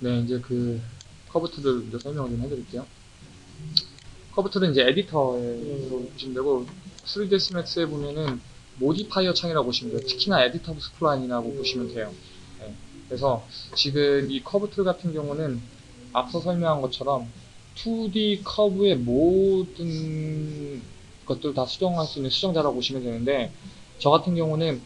네, 이제 그 curve tool을 이제 설명을 좀 해드릴게요. 커브 툴은 이제 에디터에 음. 보시면 되고 3ds max에 보면은 modifier 창이라고 보시면 돼요. 특히나 edit spline이라고 보시면 돼요. 네. 그래서 지금 이 curve tool 같은 경우는 앞서 설명한 것처럼 2D 커브의 모든 것들을 다 수정할 수 있는 수정자라고 보시면 되는데 저 같은 경우는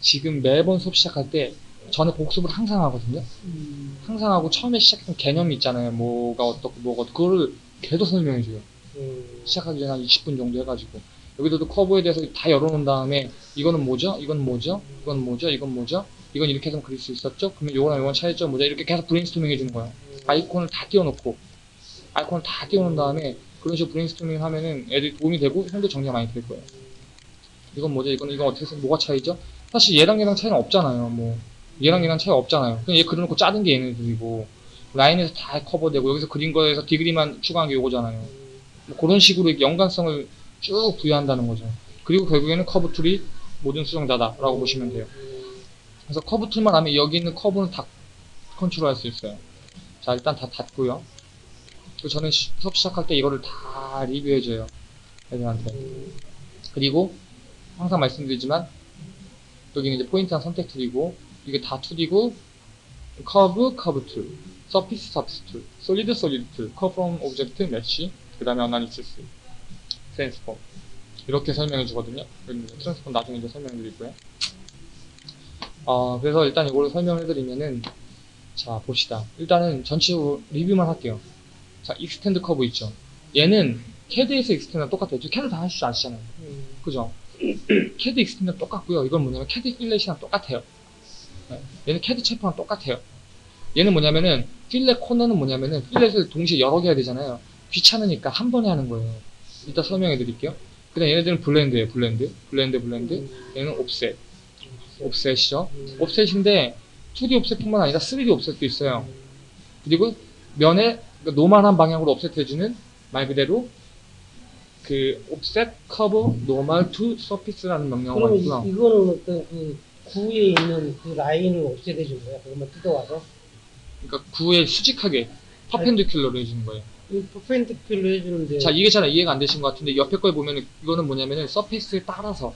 지금 매번 수업 시작할 때 저는 복습을 항상 하거든요. 음. 항상 하고 처음에 시작했던 개념이 있잖아요. 뭐가 어떻고 뭐가 어떻고 그거를 계속 설명해줘요. 음. 시작하기 전에 한 20분 정도 해가지고 여기서도 커브에 대해서 다 열어놓은 다음에 이거는 뭐죠? 이건 뭐죠? 이건 뭐죠? 이건 뭐죠? 이건 이렇게 해서 그릴 수 있었죠? 그러면 요거랑 요건 차이점 뭐죠? 이렇게 계속 브레인스토밍 해주는 거예요. 아이콘을 다 띄워놓고 아이콘을 다 띄워놓은 다음에 그런 식으로 브레인스토밍 하면은 애들이 도움이 되고 형도 정리가 많이 될 거예요. 이건 뭐죠? 이건 이건 어떻게 해서 뭐가 차이죠? 사실 얘랑 얘랑 차이는 없잖아요. 뭐 얘랑 얘랑 차이 없잖아요. 그냥 얘 그려놓고 짜는 게 얘네들이고 라인에서 다 커버되고 여기서 그린 거에서 degree만 추가한 게 요거잖아요. 뭐 그런 식으로 연관성을 쭉 부여한다는 거죠. 그리고 결국에는 curve tool이 모든 수정자다라고 보시면 돼요. 그래서 curve tool만 하면 여기 있는 커브는 다 컨트롤할 수 있어요. 자 일단 다 닫고요. 그리고 저는 시- 수업 시작할 때 이거를 다 리뷰해줘요. 애들한테. 음. 그리고 항상 말씀드리지만 여기는 이제 포인트 한 선택 tool이고 이게 다 tool이고 curve curve tool, surface surface tool, solid solid tool, curve from object mesh, 그 다음에 analysis, transform 이렇게 설명해 주거든요. transform 나중에 이제 설명해 드리고요. 어, 그래서 일단 이걸 설명해 드리면은 자 봅시다. 일단은 전체적으로 리뷰만 할게요. 자 extend curve 있죠. 얘는 캐드에서 extend랑 똑같아요. 캐드 다 하실 줄 아시잖아요. 음. 그죠? 캐드 extend랑 똑같고요. 이건 뭐냐면 캐드 fillet이랑 똑같아요. 네. 얘는 캐드 chamfer랑 똑같아요. 얘는 뭐냐면은 필렛 코너는 뭐냐면은 fillet을 동시에 여러 개 해야 되잖아요. 귀찮으니까 한 번에 하는 거예요. 이따 설명해 드릴게요. 그다음 얘네들은 blend예요. blend. blend blend. 얘는 옵셋. 옵셋이죠. 음. offset인데 2D offset뿐만 아니라 3D offset도 있어요. 그리고 면에 그 normal한 방향으로 offset해주는 말 그대로 그 offset curve normal to surface라는 명령어가. 이, 이거는 어떤 그 구에 있는 그 라인을 없애게 준 거야? 그것만 뜯어와서? 그러니까 구에 수직하게 perpendicular로 해주는 거예요. 이 perpendicular 해주는데. 자 이게 잘 이해가 안 되신 것 같은데 옆에 거에 보면은 이거는 뭐냐면은 surface에 따라서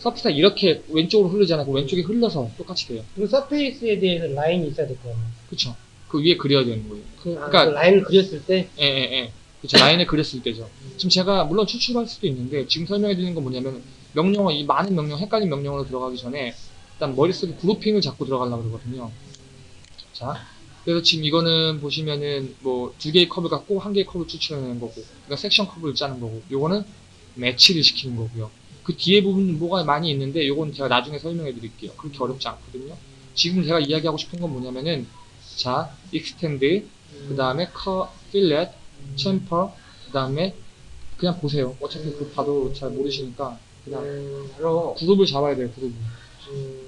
서페이스가 이렇게 왼쪽으로 흐르잖아요. 그 왼쪽에 흘러서 똑같이 돼요. 그 서페이스에 대해서 라인이 있어야 될 거 아니야? 그쵸? 그 위에 그려야 되는 거예요. 그, 아, 그러니까- 그 라인을 그렸을 때? 예, 예, 예. 그쵸. 라인에 그렸을 때죠. 지금 제가 물론 추출할 수도 있는데 지금 설명해 드리는 건 뭐냐면 명령어 이 많은 명령 헷갈린 명령어로 들어가기 전에 일단 머릿속에 그룹핑을 잡고 들어가려고 그러거든요. 자, 그래서 지금 이거는 보시면은 뭐 두 개의 컵을 갖고 한 개의 컵을 추출해내는 거고, 그러니까 섹션 컵을 짜는 거고, 요거는 매치를 시키는 거고요. 그 뒤에 부분 뭐가 많이 있는데 요건 제가 나중에 설명해 드릴게요. 그렇게 어렵지 않거든요. 지금 제가 이야기하고 싶은 건 뭐냐면은 자, extend, 그 다음에 커, fillet, chamfer, 그 다음에 그냥 보세요. 어차피 그 봐도 잘 모르시니까 그냥 음, 바로, 그룹을 잡아야 돼요. 그룹을. 음,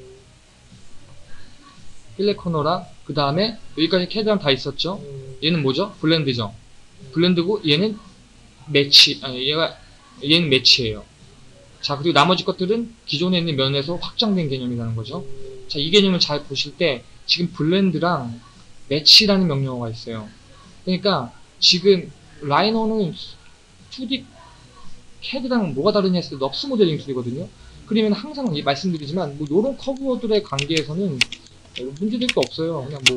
fillet corner랑 그 다음에 여기까지 캐드랑 다 있었죠. 음, 얘는 뭐죠? blend죠. blend고 얘는 매치. 아니 얘가 얘는 match예요. 자 그리고 나머지 것들은 기존에 있는 면에서 확장된 개념이라는 거죠. 자 이 개념을 잘 보실 때 지금 blend랑 match라는 명령어가 있어요. 그러니까 지금 라이노는 2D 캐드랑 뭐가 다르냐 했을 때 NURBS 모델링 tool이거든요. 그러면 항상 이- 말씀드리지만 뭐 이런 커브들의 관계에서는 문제될 게 없어요. 그냥 뭐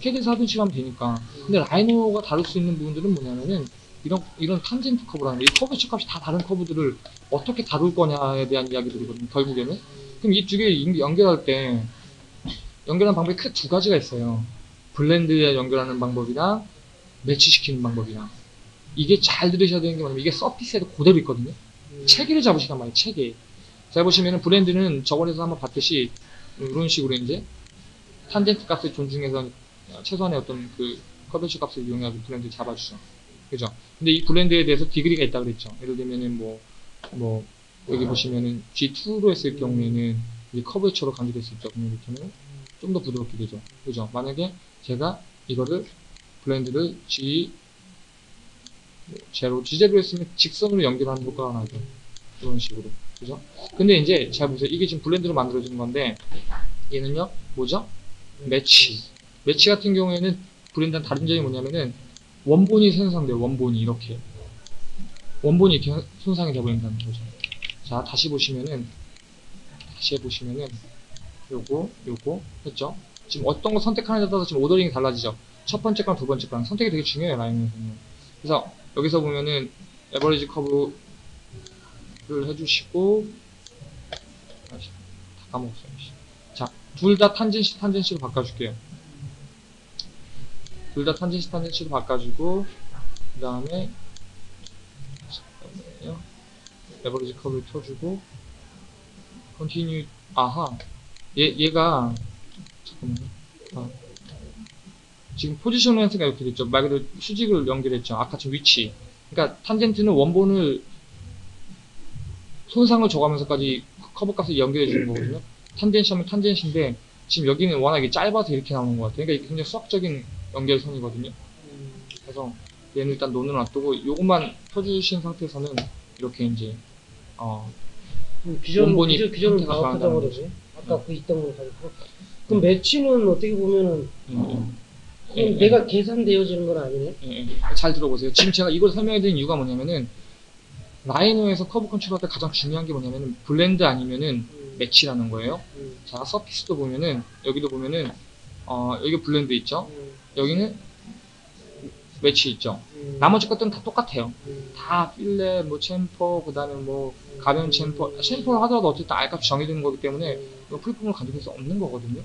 캐드에서 하듯이 하면 되니까. 근데 라이노가 다룰 수 있는 부분들은 뭐냐면은 이런 이런 탄젠트 커브라는 게, 이 커브 값이 다 다른 커브들을 어떻게 다룰 거냐에 대한 이야기들이거든요. 결국에는. 그럼 이 두 개 연결할 때 연결하는 방법이 크게 두 가지가 있어요. blend에 연결하는 방법이랑 match시키는 방법이랑. 이게 잘 들으셔야 되는 게 뭐냐면 이게 surface에도 그대로 있거든요. 음, 체계를 잡으시란 말이에요. 체계. 자 보시면은 blend는 저번에도 한번 봤듯이 이런 식으로 이제 탄젠트 값을 존중해서 최소한의 어떤 그 curvature 값을 이용해서 blend 잡아주죠. 그죠? 근데 이 blend에 대해서 degree가 있다 그랬죠. 예를 들면은 뭐, 뭐, 여기 보시면은 G2로 했을 경우에는 이 curvature로 강조될 수 있죠. 그냥 이렇게는 좀더 부드럽게 되죠. 그죠? 만약에 제가 이거를 blend를 G, 제로, G0로 했으면 직선으로 연결하는 효과가 나죠. 이런 식으로. 그죠? 근데 이제 잘 보세요. 이게 지금 블렌드로 만들어진 건데 얘는요, 뭐죠? 매치. 매치 같은 경우에는 브랜드랑 다른 점이 뭐냐면은 원본이 손상돼요. 원본이 이렇게 원본이 이렇게 손상이 돼버린다는 거죠. 자 다시 보시면은 다시 해보시면은 요거 요거 했죠. 지금 어떤 거 선택하느냐에 따라서 지금 오더링이 달라지죠. 첫 번째 거랑 두 번째 거랑 선택이 되게 중요해요 라인에서는. 그래서 여기서 보면은 average curve를 해주시고 다 까먹었어요. 씨. 자, 둘 다 tangency tangency로 바꿔줄게요. 둘 다 tangency tangency로 바꿔주고 그 다음에 잠깐만요. average curve를 켜주고 continue 아하 얘 얘가 잠깐만요. 아. 지금 포지션 렌스가 이렇게 됐죠. 말 그대로 수직을 연결했죠. 아까 지금 위치. 그러니까 탄젠트는 원본을 손상을 줘가면서까지 커브 값을 연결해 주는 거거든요. 탄젠시 하면 탄젠시인데 지금 여기는 워낙에 짧아서 이렇게 나오는 것 같아요. 그러니까 이게 굉장히 수학적인 연결선이거든요. 음, 그래서 얘는 일단 논을 놔두고 이것만 펴주신 상태에서는 이렇게 이제 어 음, 기존 원본이 기존 형태가 다 강하다는 버리네. 아까 그 있던 걸 가지고. 그럼 match는 어떻게 보면은 음, 그럼 예, 내가 계산되어지는 건 아니네. 예, 예. 잘 들어보세요. 지금 제가 이걸 설명해 드린 이유가 뭐냐면은 라이노에서 커브 컨트롤 할 때 가장 중요한 게 뭐냐면은 blend 아니면은 음, match라는 거예요. 음, 자, surface도 보면은 여기도 보면은 어 여기 blend 있죠. 음, 여기는 매치 있죠. 음, 나머지 것들은 다 똑같아요. 음, 다 fillet, 뭐 chamfer, 그다음에 뭐 가변 chamfer, chamfer를 하더라도 어쨌든 R값이 정해지는 거기 때문에 이거 freeform을 가지고 수 없는 거거든요.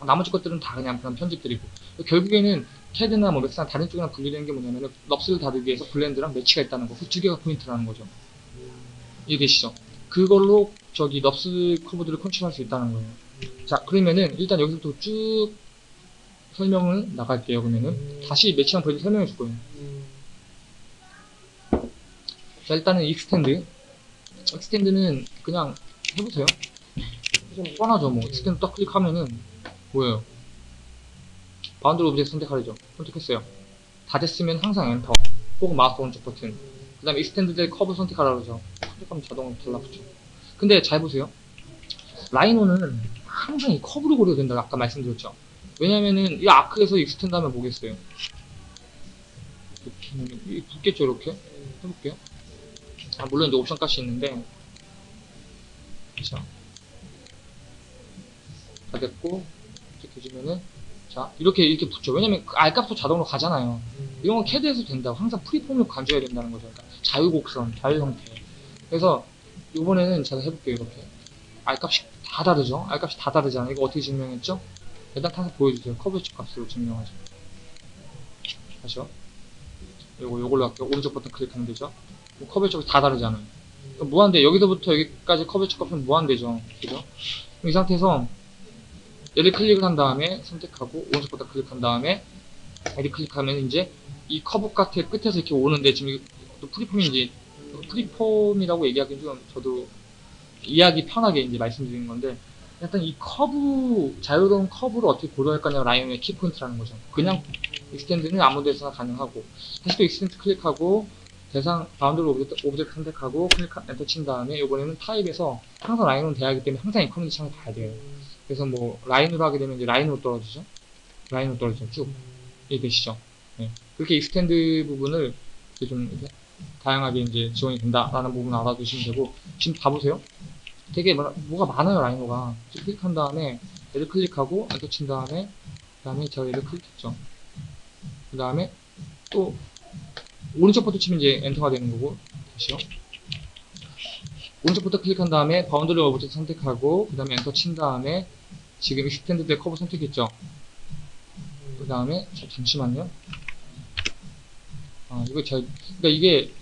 나머지 것들은 다 그냥 그냥 편집들이고 결국에는 캐드나 뭐 맥스나 다른 쪽이랑 분리되는 게 뭐냐면은 NURBS를 다루기 위해서 blend랑 match가 있다는 거. 그 두 개가 포인트라는 거죠. 이해되시죠? 그걸로 저기 NURBS 커브들을 컨트롤할 수 있다는 거예요. 자 그러면은 일단 여기서부터 쭉 설명을 나갈게요. 그러면은 다시 match랑 blend 설명해 줄 거예요. 음, 자 일단은 extend extend는 그냥 해보세요 좀 뻔하죠 뭐 extend 딱 클릭하면은 뭐예요 boundary object 선택하려죠. 선택했어요. 다 됐으면 항상 엔터 혹은 마우스 오른쪽 버튼 그 다음에 extend 될 커브 선택하라 그러죠 선택하면 자동으로 달라붙죠. 근데 잘 보세요. 라이노는 항상 이 커브를 고려야 된다고 아까 말씀드렸죠. 왜냐면은 이 아크에서 익스텐드 하면 뭐겠어요? 이 붙겠죠 이렇게? 해볼게요. 아, 물론 이제 옵션 값이 있는데. 자. 다 됐고, 이렇게 해주면은, 자, 이렇게, 이렇게 붙죠. 왜냐면 그 R값도 자동으로 가잖아요. 음, 이런 건 캐드에서 된다고. 항상 freeform을 가져야 된다는 거죠. 그러니까 자유곡선, 자유 형태. 그래서, 이번에는 제가 해볼게요, 이렇게. R값이 다 다르죠? R값이 다 다르잖아요. 이거 어떻게 증명했죠? 일단 타서 보여주세요. curvature 값으로 증명하죠. 다시요. 요거, 요걸로 할게요. 오른쪽 버튼 클릭하면 되죠? 커버 쪽이 다 다르잖아요. 그러니까 무한대 여기서부터 여기까지 쪽 값은 무한대죠. 그죠? 이 상태에서 얘를 클릭을 한 다음에 선택하고 오른쪽 버튼 클릭한 다음에 얘를 클릭하면 이제 이 커브 같의 끝에서 이렇게 오는데 지금 또 프리폼인지 프리폼이라고 얘기하기는 좀 저도 이해하기 편하게 이제 말씀드리는 건데 일단 이 커브 자유로운 커브를 어떻게 고려할 거냐가 라이온의 키포인트라는 거죠. 그냥 extend는 아무 데서나 가능하고 다시 또 extend 클릭하고 대상 boundary object, object 선택하고 클릭 엔터 친 다음에 이번에는 타입에서 항상 라인으로 돼야 하기 때문에 항상 이 command 창을 봐야 돼요. 그래서 뭐 라인으로 하게 되면 이제 라인으로 떨어지죠. 라인으로 떨어지죠. 쭉 이해되시죠? 네. 그렇게 extend 부분을 이제 좀 이렇게 다양하게 이제 지원이 된다라는 부분 을 알아두시면 되고 지금 봐보세요. 되게 뭐, 뭐가 많아요. 쭉 클릭한 다음에 얘를 클릭하고 엔터 친 다음에 그 다음에 제가 얘를 클릭했죠. 그 다음에 또 오른쪽 버튼 치면 이제 enter가 되는 거고 다시요 오른쪽 버튼 클릭한 다음에 boundary object 선택하고 그 다음에 엔터 친 다음에 지금 extend 될 커브 선택했죠 그 다음에 잠시만요 아 이거 잘 그러니까 이게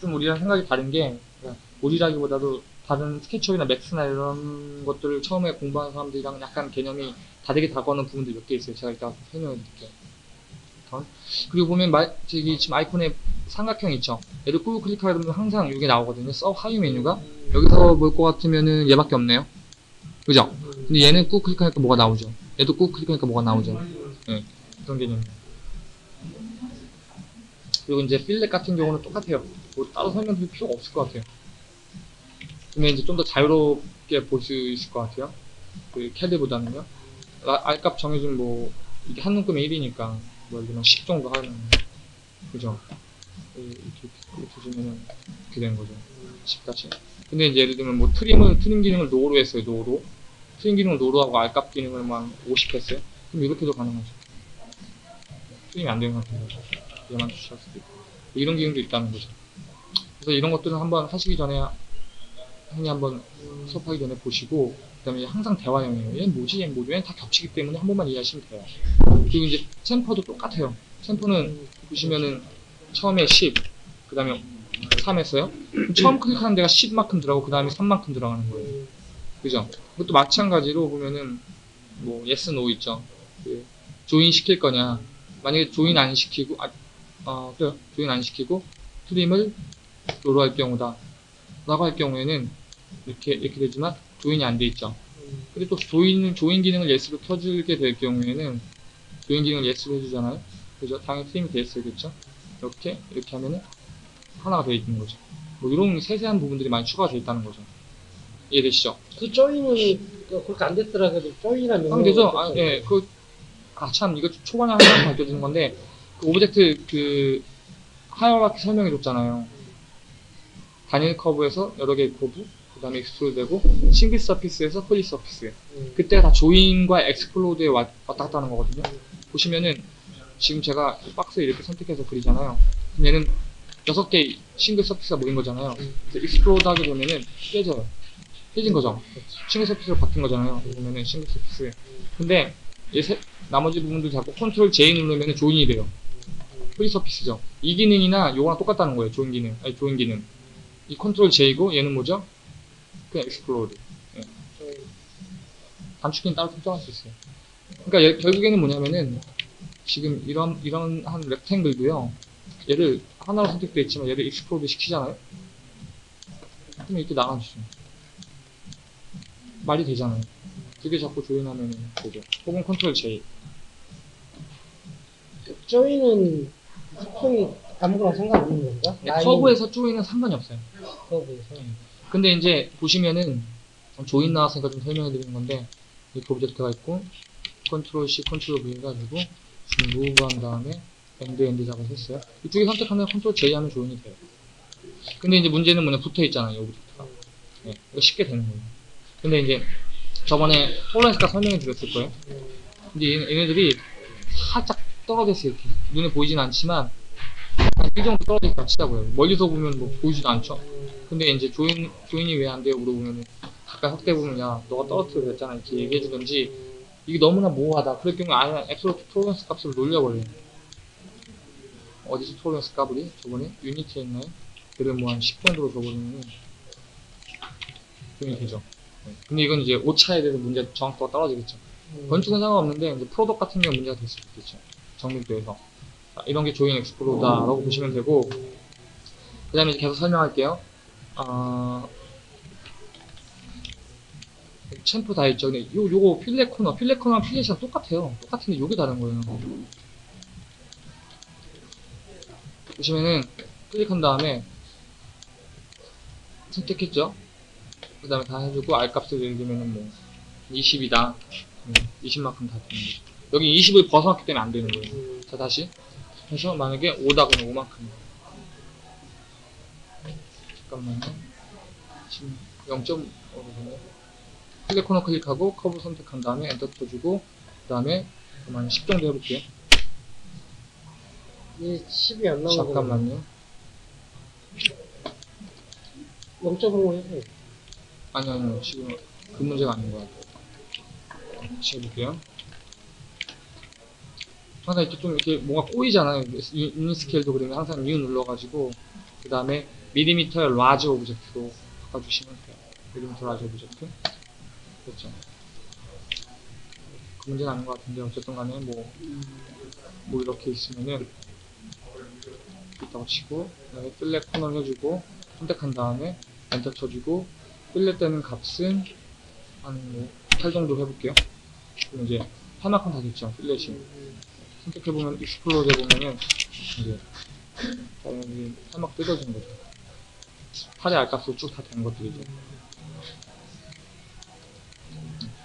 좀 우리랑 생각이 다른 게 그러니까 우리라기보다도 다른 스케치업이나 맥스나 이런 것들을 처음에 공부하는 사람들이랑 약간 개념이 다르게 다가오는 부분들이 몇 개 있어요 제가 이따 설명해 드릴게요 그리고 보면 마, 저기 지금 아이콘에 삼각형 있죠. 얘를 꾹 클릭하게 되면 항상 이게 나오거든요. 서 하위 메뉴가 여기서 볼 것 같으면은 얘밖에 없네요. 그죠? 근데 얘는 꾹 클릭하니까 뭐가 나오죠. 얘도 꾹 클릭하니까 뭐가 나오죠. 예, 그런 개념. 그리고 이제 필렛 같은 경우는 똑같아요. 뭐 따로 설명드릴 필요가 없을 것 같아요. 근데 이제 좀 더 자유롭게 볼 수 있을 것 같아요. 그 캐드보다는요. 라- R값 정해준 뭐 이게 한 눈금에 1이니까 뭐 예를 들면 10 정도 하면 그죠? 이렇게, 이렇게 보시면은 이렇게 되는 거죠. 10까지. 근데 이제 예를 들면 뭐 트림을 트림 기능을 노로 했어요. 노로. 트림 기능을 노로 하고 알값 기능을 막50 했어요. 그럼 이렇게도 가능하죠. trim이 안 되는 상태에서 얘만 주시할 수도 있고 이런 기능도 있다는 거죠. 그래서 이런 것들은 한번 하시기 전에 형이 한번 수업하기 전에 보시고 그다음에 항상 대화형이에요. 얘는 뭐지? 얘는 뭐지? 얘는 다 겹치기 때문에 한 번만 이해하시면 돼요. 그리고 이제 챔퍼도 똑같아요. 챔퍼는 보시면은 처음에 10, 그 다음에 3 했어요. 처음 클릭하는 데가 10만큼 들어가고 그 다음에 3만큼 들어가는 거예요. 그죠? 그것도 마찬가지로 보면은 뭐 yes, no 있죠. 그 조인 시킬 거냐. 만약에 조인 안 시키고 아, 아 그래요. 조인 안 시키고 트림을 로로 할 경우다. 라고 할 경우에는 이렇게 이렇게 되지만 조인이 안 돼 있죠. 근데 또 조인 조인 기능을 yes로 켜주게 될 경우에는 조인 기능을 yes로 해주잖아요. 그죠? 당연히 트림이 돼 있어야겠죠. 이렇게 이렇게 하면은 하나가 되어 있는 거죠. 뭐 이런 세세한 부분들이 많이 추가가 되어 있다는 거죠. 이해되시죠? 그 join은 그- 그렇게 안 됐더라도 join이라면 하면 되죠? 아, 예, 그, 아, 참, 이거 초반에 하나 밝혀주는 건데, 그 object, 그, hierarchy 설명해 줬잖아요. 단일 커브에서 여러 개의 커브, 그 다음에 explode 되고, single surface에서 polysurface. 음. 그때가 다 join과 explode에 왔- 왔다 갔다 하는 거거든요. 보시면은, 지금 제가 이 박스에 이렇게 선택해서 그리잖아요. 얘는 여섯 개 single surface가 모인 거잖아요. 그래서 explode 하게 되면은 깨져요. 깨진 거죠. single surface로 바뀐 거잖아요. 보면은 single surface. 근데 얘 세- 나머지 부분들 자꾸 Control J 누르면 join이 돼요. polysurface죠. 이 기능이나 요거랑 똑같다는 거예요. join 기능. 아니 join 기능. 이 Control J고 얘는 뭐죠? 그냥 explode. 단축키는 따로 설정할 수 있어요. 그러니까 얘- 결국에는 뭐냐면은 지금 이런 이런 한 rectangle도요. 얘를 하나로 선택되어 있지만 얘를 explode 시키잖아요. 그럼 이렇게 나가주죠. 말이 되잖아요. 두개 잡고 join하면 되죠. 혹은 Control J. join은 속성이 아무거나 상관없는 건가? 네, 커브에서 join은 상관이 없어요. 커브에서 근데 이제 보시면은 join 나왔으니까 좀 설명해 드리는 건데 이렇게 object가 있고 Control C, Control V 해가지고 지금 move 한 다음에 end end 작업을 했어요. 이쪽에 선택하면 Control J 하면 join이 돼요. 근데 이제 문제는 뭐냐 붙어 있잖아요, 이 object가. 네, 이거 쉽게 되는 거예요. 근데 이제 저번에 tolerance가 설명해 드렸을 거예요. 근데 얘네, 얘네들이 살짝 떨어져 있어요. 이렇게. 눈에 보이진 않지만 한 이 정도 떨어져 있다 치자고요. 멀리서 보면 뭐 보이지도 않죠. 근데 이제 join, join이 왜 안 돼요? 물어보면 가까이 확대 보면 야 너가 떨어뜨려 그랬잖아 이렇게 얘기해 주든지 이게 너무나 모호하다 그럴 경우에 아예 absolute tolerance 값을 늘려버려요 어디서 tolerance 값이 저번에 unit에 있나요? 그를 뭐 한 10 정도로 줘버리면 join이 되죠 네. 근데 이건 이제 오차에 대해서 문제 정확도가 떨어지겠죠 음. 건축은 상관없는데 이제 product 같은 경우 문제가 될 수 있겠죠. 정밀도에서 자, 이런 게 join explode라고 보시면 되고 그 다음에 계속 설명할게요. 아 챔프 다 있죠. 근데 요 요거 필렛 코너, 필렛 코너랑 필렛이랑 똑같아요. 똑같은데 요게 다른 거예요. 보시면은 클릭한 다음에 선택했죠. 그 다음에 다 해주고 R 값을 예를 들면은 뭐 20이다. 20만큼 다 되는 거죠. 여기 20을 벗어났기 때문에 안 되는 거예요. 음. 자, 다시. 해서 만약에 5다 그러면 5만큼. 잠깐만요. 지금 0.5거든요. 클릭 코너 클릭하고 커브 선택한 다음에 엔터 쳐주고, 그 다음에 그만 10 정도 해볼게요. 이게 10이 안 나오는 잠깐만요. 0.5 해서 아니, 아니요. 지금 그 문제가 아닌 것 같아요. 다시 해볼게요. 항상 이렇게 좀 이렇게 뭔가 꼬이잖아요. u- unit 스케일도 그러면 항상 U 눌러가지고, 그 다음에 밀리미터의 large object로 바꿔주시면 돼요. 밀리미터 large object. 그렇죠. 그 문제는 아닌 것 같은데, 어쨌든 간에 뭐, 뭐 이렇게 있으면은, 있다고 치고, 그 다음에 fillet 코너를 해주고, 선택한 다음에 엔터 쳐주고, 되는 값은 한 뭐, 8 정도 해볼게요. 그럼 이제 8만큼 다 됐죠, fillet이. 선택해보면, explode 해보면은, 이제, 당연히 8만 뜯어진 거죠. 8의 R값으로 쭉 다 된 것들이죠.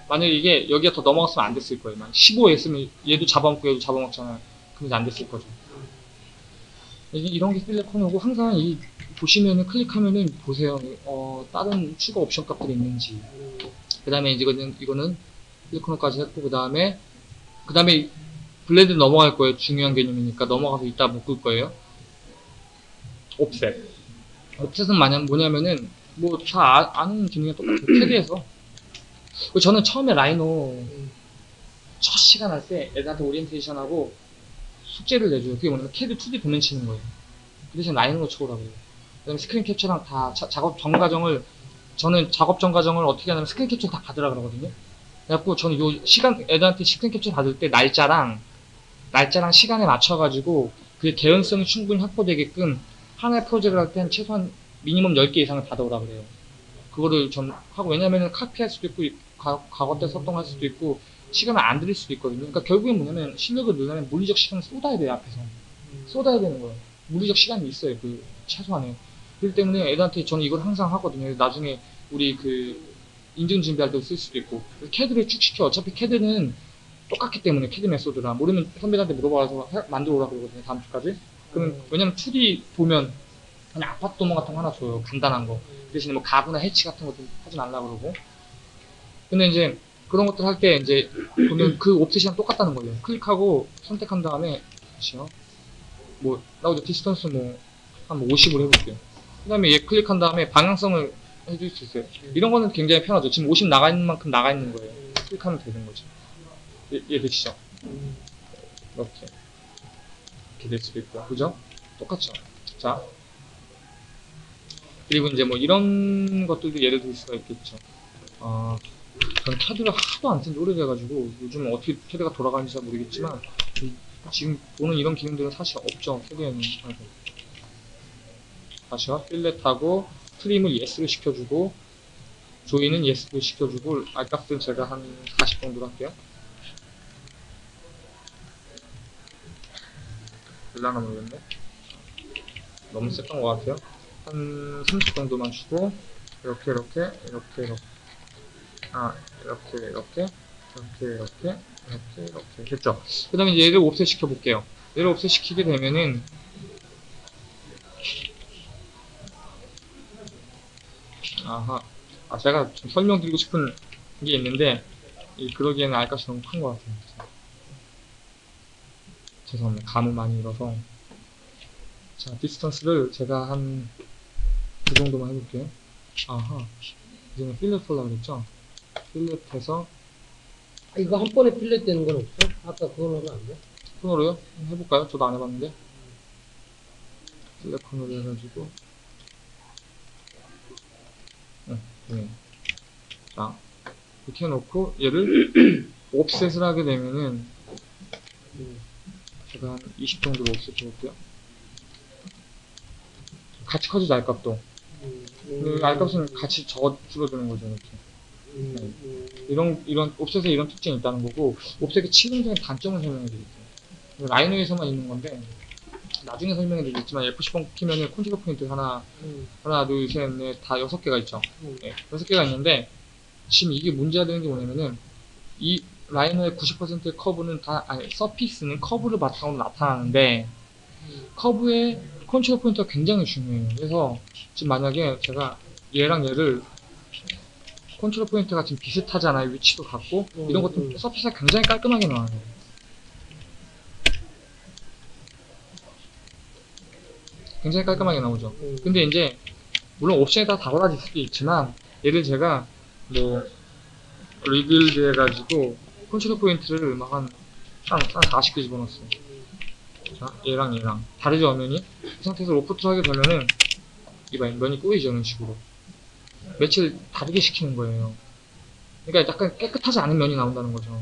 만약에 이게 여기가 더 넘어갔으면 안 됐을 거예요. 만약 15 했으면 얘도 잡아먹고 얘도 잡아먹잖아요. 그럼 이제 안 됐을 거죠. 이런 게 코너고 항상 이 보시면은 클릭하면은 보세요. 어, 다른 추가 옵션 값들이 있는지. 그 다음에 이제 이거는, 이거는 코너까지 했고, 그 다음에, 그 다음에 blend 넘어갈 거예요. 중요한 개념이니까 넘어가서 이따 묶을 거예요. offset. offset은 만약 뭐냐면은 뭐 다 아는 기능이 똑같아요. 캐드에서. 저는 처음에 Rhino 첫 시간 할 때 애들한테 오리엔테이션하고 숙제를 내줘요. 그게 뭐냐면 캐드 2D 도면 치는 거예요. 그 대신 Rhino로 쳐오라고 해요. 그 다음에 스크린 캡처랑 다 자- 작업 전 과정을 저는 작업 전 과정을 어떻게 하냐면 스크린 캡처 다 받으라 그러거든요. 그래갖고 저는 요 시간 애들한테 스크린 캡처 받을 때 날짜랑 날짜랑 시간에 맞춰가지고 그 개연성이 충분히 확보되게끔 하나의 프로젝트를 할 때는 최소한 minimum 10개 이상을 받아오라 그래요. 그거를 좀 하고 왜냐면은 카피할 수도 있고 과, 과거 때 썼던 거할 수도 있고 시간을 안 들일 수도 있거든요. 그러니까 결국엔 뭐냐면 실력을 늘려면 물리적 시간을 쏟아야 돼요 앞에서 쏟아야 되는 거예요. 물리적 시간이 있어요 그 최소한에. 그렇기 때문에 애들한테 저는 이걸 항상 하거든요. 나중에 우리 그 인증 준비할 때 쓸 수도 있고 캐드를 쭉 시켜. 어차피 캐드는 똑같기 때문에 캐드 method랑 모르면 선배들한테 물어봐서 해- 만들어 오라 그러거든요 다음 주까지. 그럼 왜냐면 2D 보면 그냥 아파트 도면 같은 거 하나 줘요. 간단한 거. 그 대신에 뭐 가구나 hatch 같은 것도 하지 말라 그러고. 근데 이제 그런 것들 할 때 이제 보면 그 offset이랑 똑같다는 거예요. 클릭하고 선택한 다음에 다시요. 뭐 나오죠 distance 뭐 한 50으로 해볼게요. 그 다음에 얘 클릭한 다음에 방향성을 해줄 수 있어요. 이런 거는 굉장히 편하죠. 지금 50 나가 있는 만큼 나가 있는 거예요. 클릭하면 되는 거죠. 얘, 얘 되시죠? 이렇게 이렇게 될 수도 있고요. 그죠? 똑같죠. 자 그리고 이제 뭐 이런 것들도 예를 들 수가 있겠죠. 아, 전 캐드를 하도 안 쓴 지 오래돼가지고 요즘 어떻게 캐드가 돌아가는지 잘 모르겠지만 이- 지금 보는 이런 기능들은 사실 없죠. 캐드에는. 다시요. fillet하고 trim을 yes로 시켜주고 join은 yes로 시켜주고 R값은 제가 한 40 정도로 할게요. 될라나 모르겠네. 너무 셌던 것 같아요. 한 30 정도만 주고 이렇게 이렇게 이렇게 이렇게 아 이렇게 이렇게 이렇게 이렇게 이렇게 이렇게 됐죠. 그 다음에 얘를 옵셋 시켜 볼게요. 얘를 옵셋 시키게 되면은 아하 아 제가 좀 설명드리고 싶은 게 있는데 이 그러기에는 알값이 너무 큰 것 같아요. 죄송합니다. 감을 많이 잃어서 자 distance를 제가 한 그 정도만 해볼게요. 아하 이제는 fillet 폴라 그랬죠? fillet해서 아, 이거 한 번에 fillet 되는 건 없어? 아까 그걸로 하면 안 돼? 코너로요? 한번 해볼까요? 저도 안 해봤는데 fillet 코너로 해가지고 응, 네. 자 이렇게 해놓고 얘를 offset을 하게 되면은 음. 제가 한 20 정도로 offset 해볼게요. 같이 커지죠 R값도. 음, 그 R값은 같이 적어 줄어드는 거죠 이렇게. 음, 음, 이런 이런 offset에 이런 특징이 있다는 거고 offset의 치명적인 단점을 설명해 드릴게요. 라이노에서만 있는 건데 나중에 설명해 드리겠지만 F10번 키면은 컨트롤 포인트 하나 음, 하나 둘셋넷다 여섯 개가 있죠. 음. 네, 여섯 개가 있는데 지금 이게 문제가 되는 게 뭐냐면은 이 라이노의 90%의 커브는 다 아니 surface는 커브를 바탕으로 나타나는데 커브의 컨트롤 포인트가 굉장히 중요해요. 그래서 지금 만약에 제가 얘랑 얘를 컨트롤 포인트가 지금 비슷하잖아요. 위치도 같고 음, 이런 것도 음. surface가 굉장히 깔끔하게 나와요. 굉장히 깔끔하게 나오죠. 음. 근데 이제 물론 옵션에 따라 달라질 수도 있지만 얘를 제가 뭐 rebuild 해가지고 컨트롤 포인트를 막한한 한 40개 집어넣었어요. 자 얘랑 얘랑 다르죠 면이 이 상태에서 loft를 하게 되면은 이봐 면이 꼬이죠 이런 식으로 매치를 다르게 시키는 거예요. 그러니까 약간 깨끗하지 않은 면이 나온다는 거죠.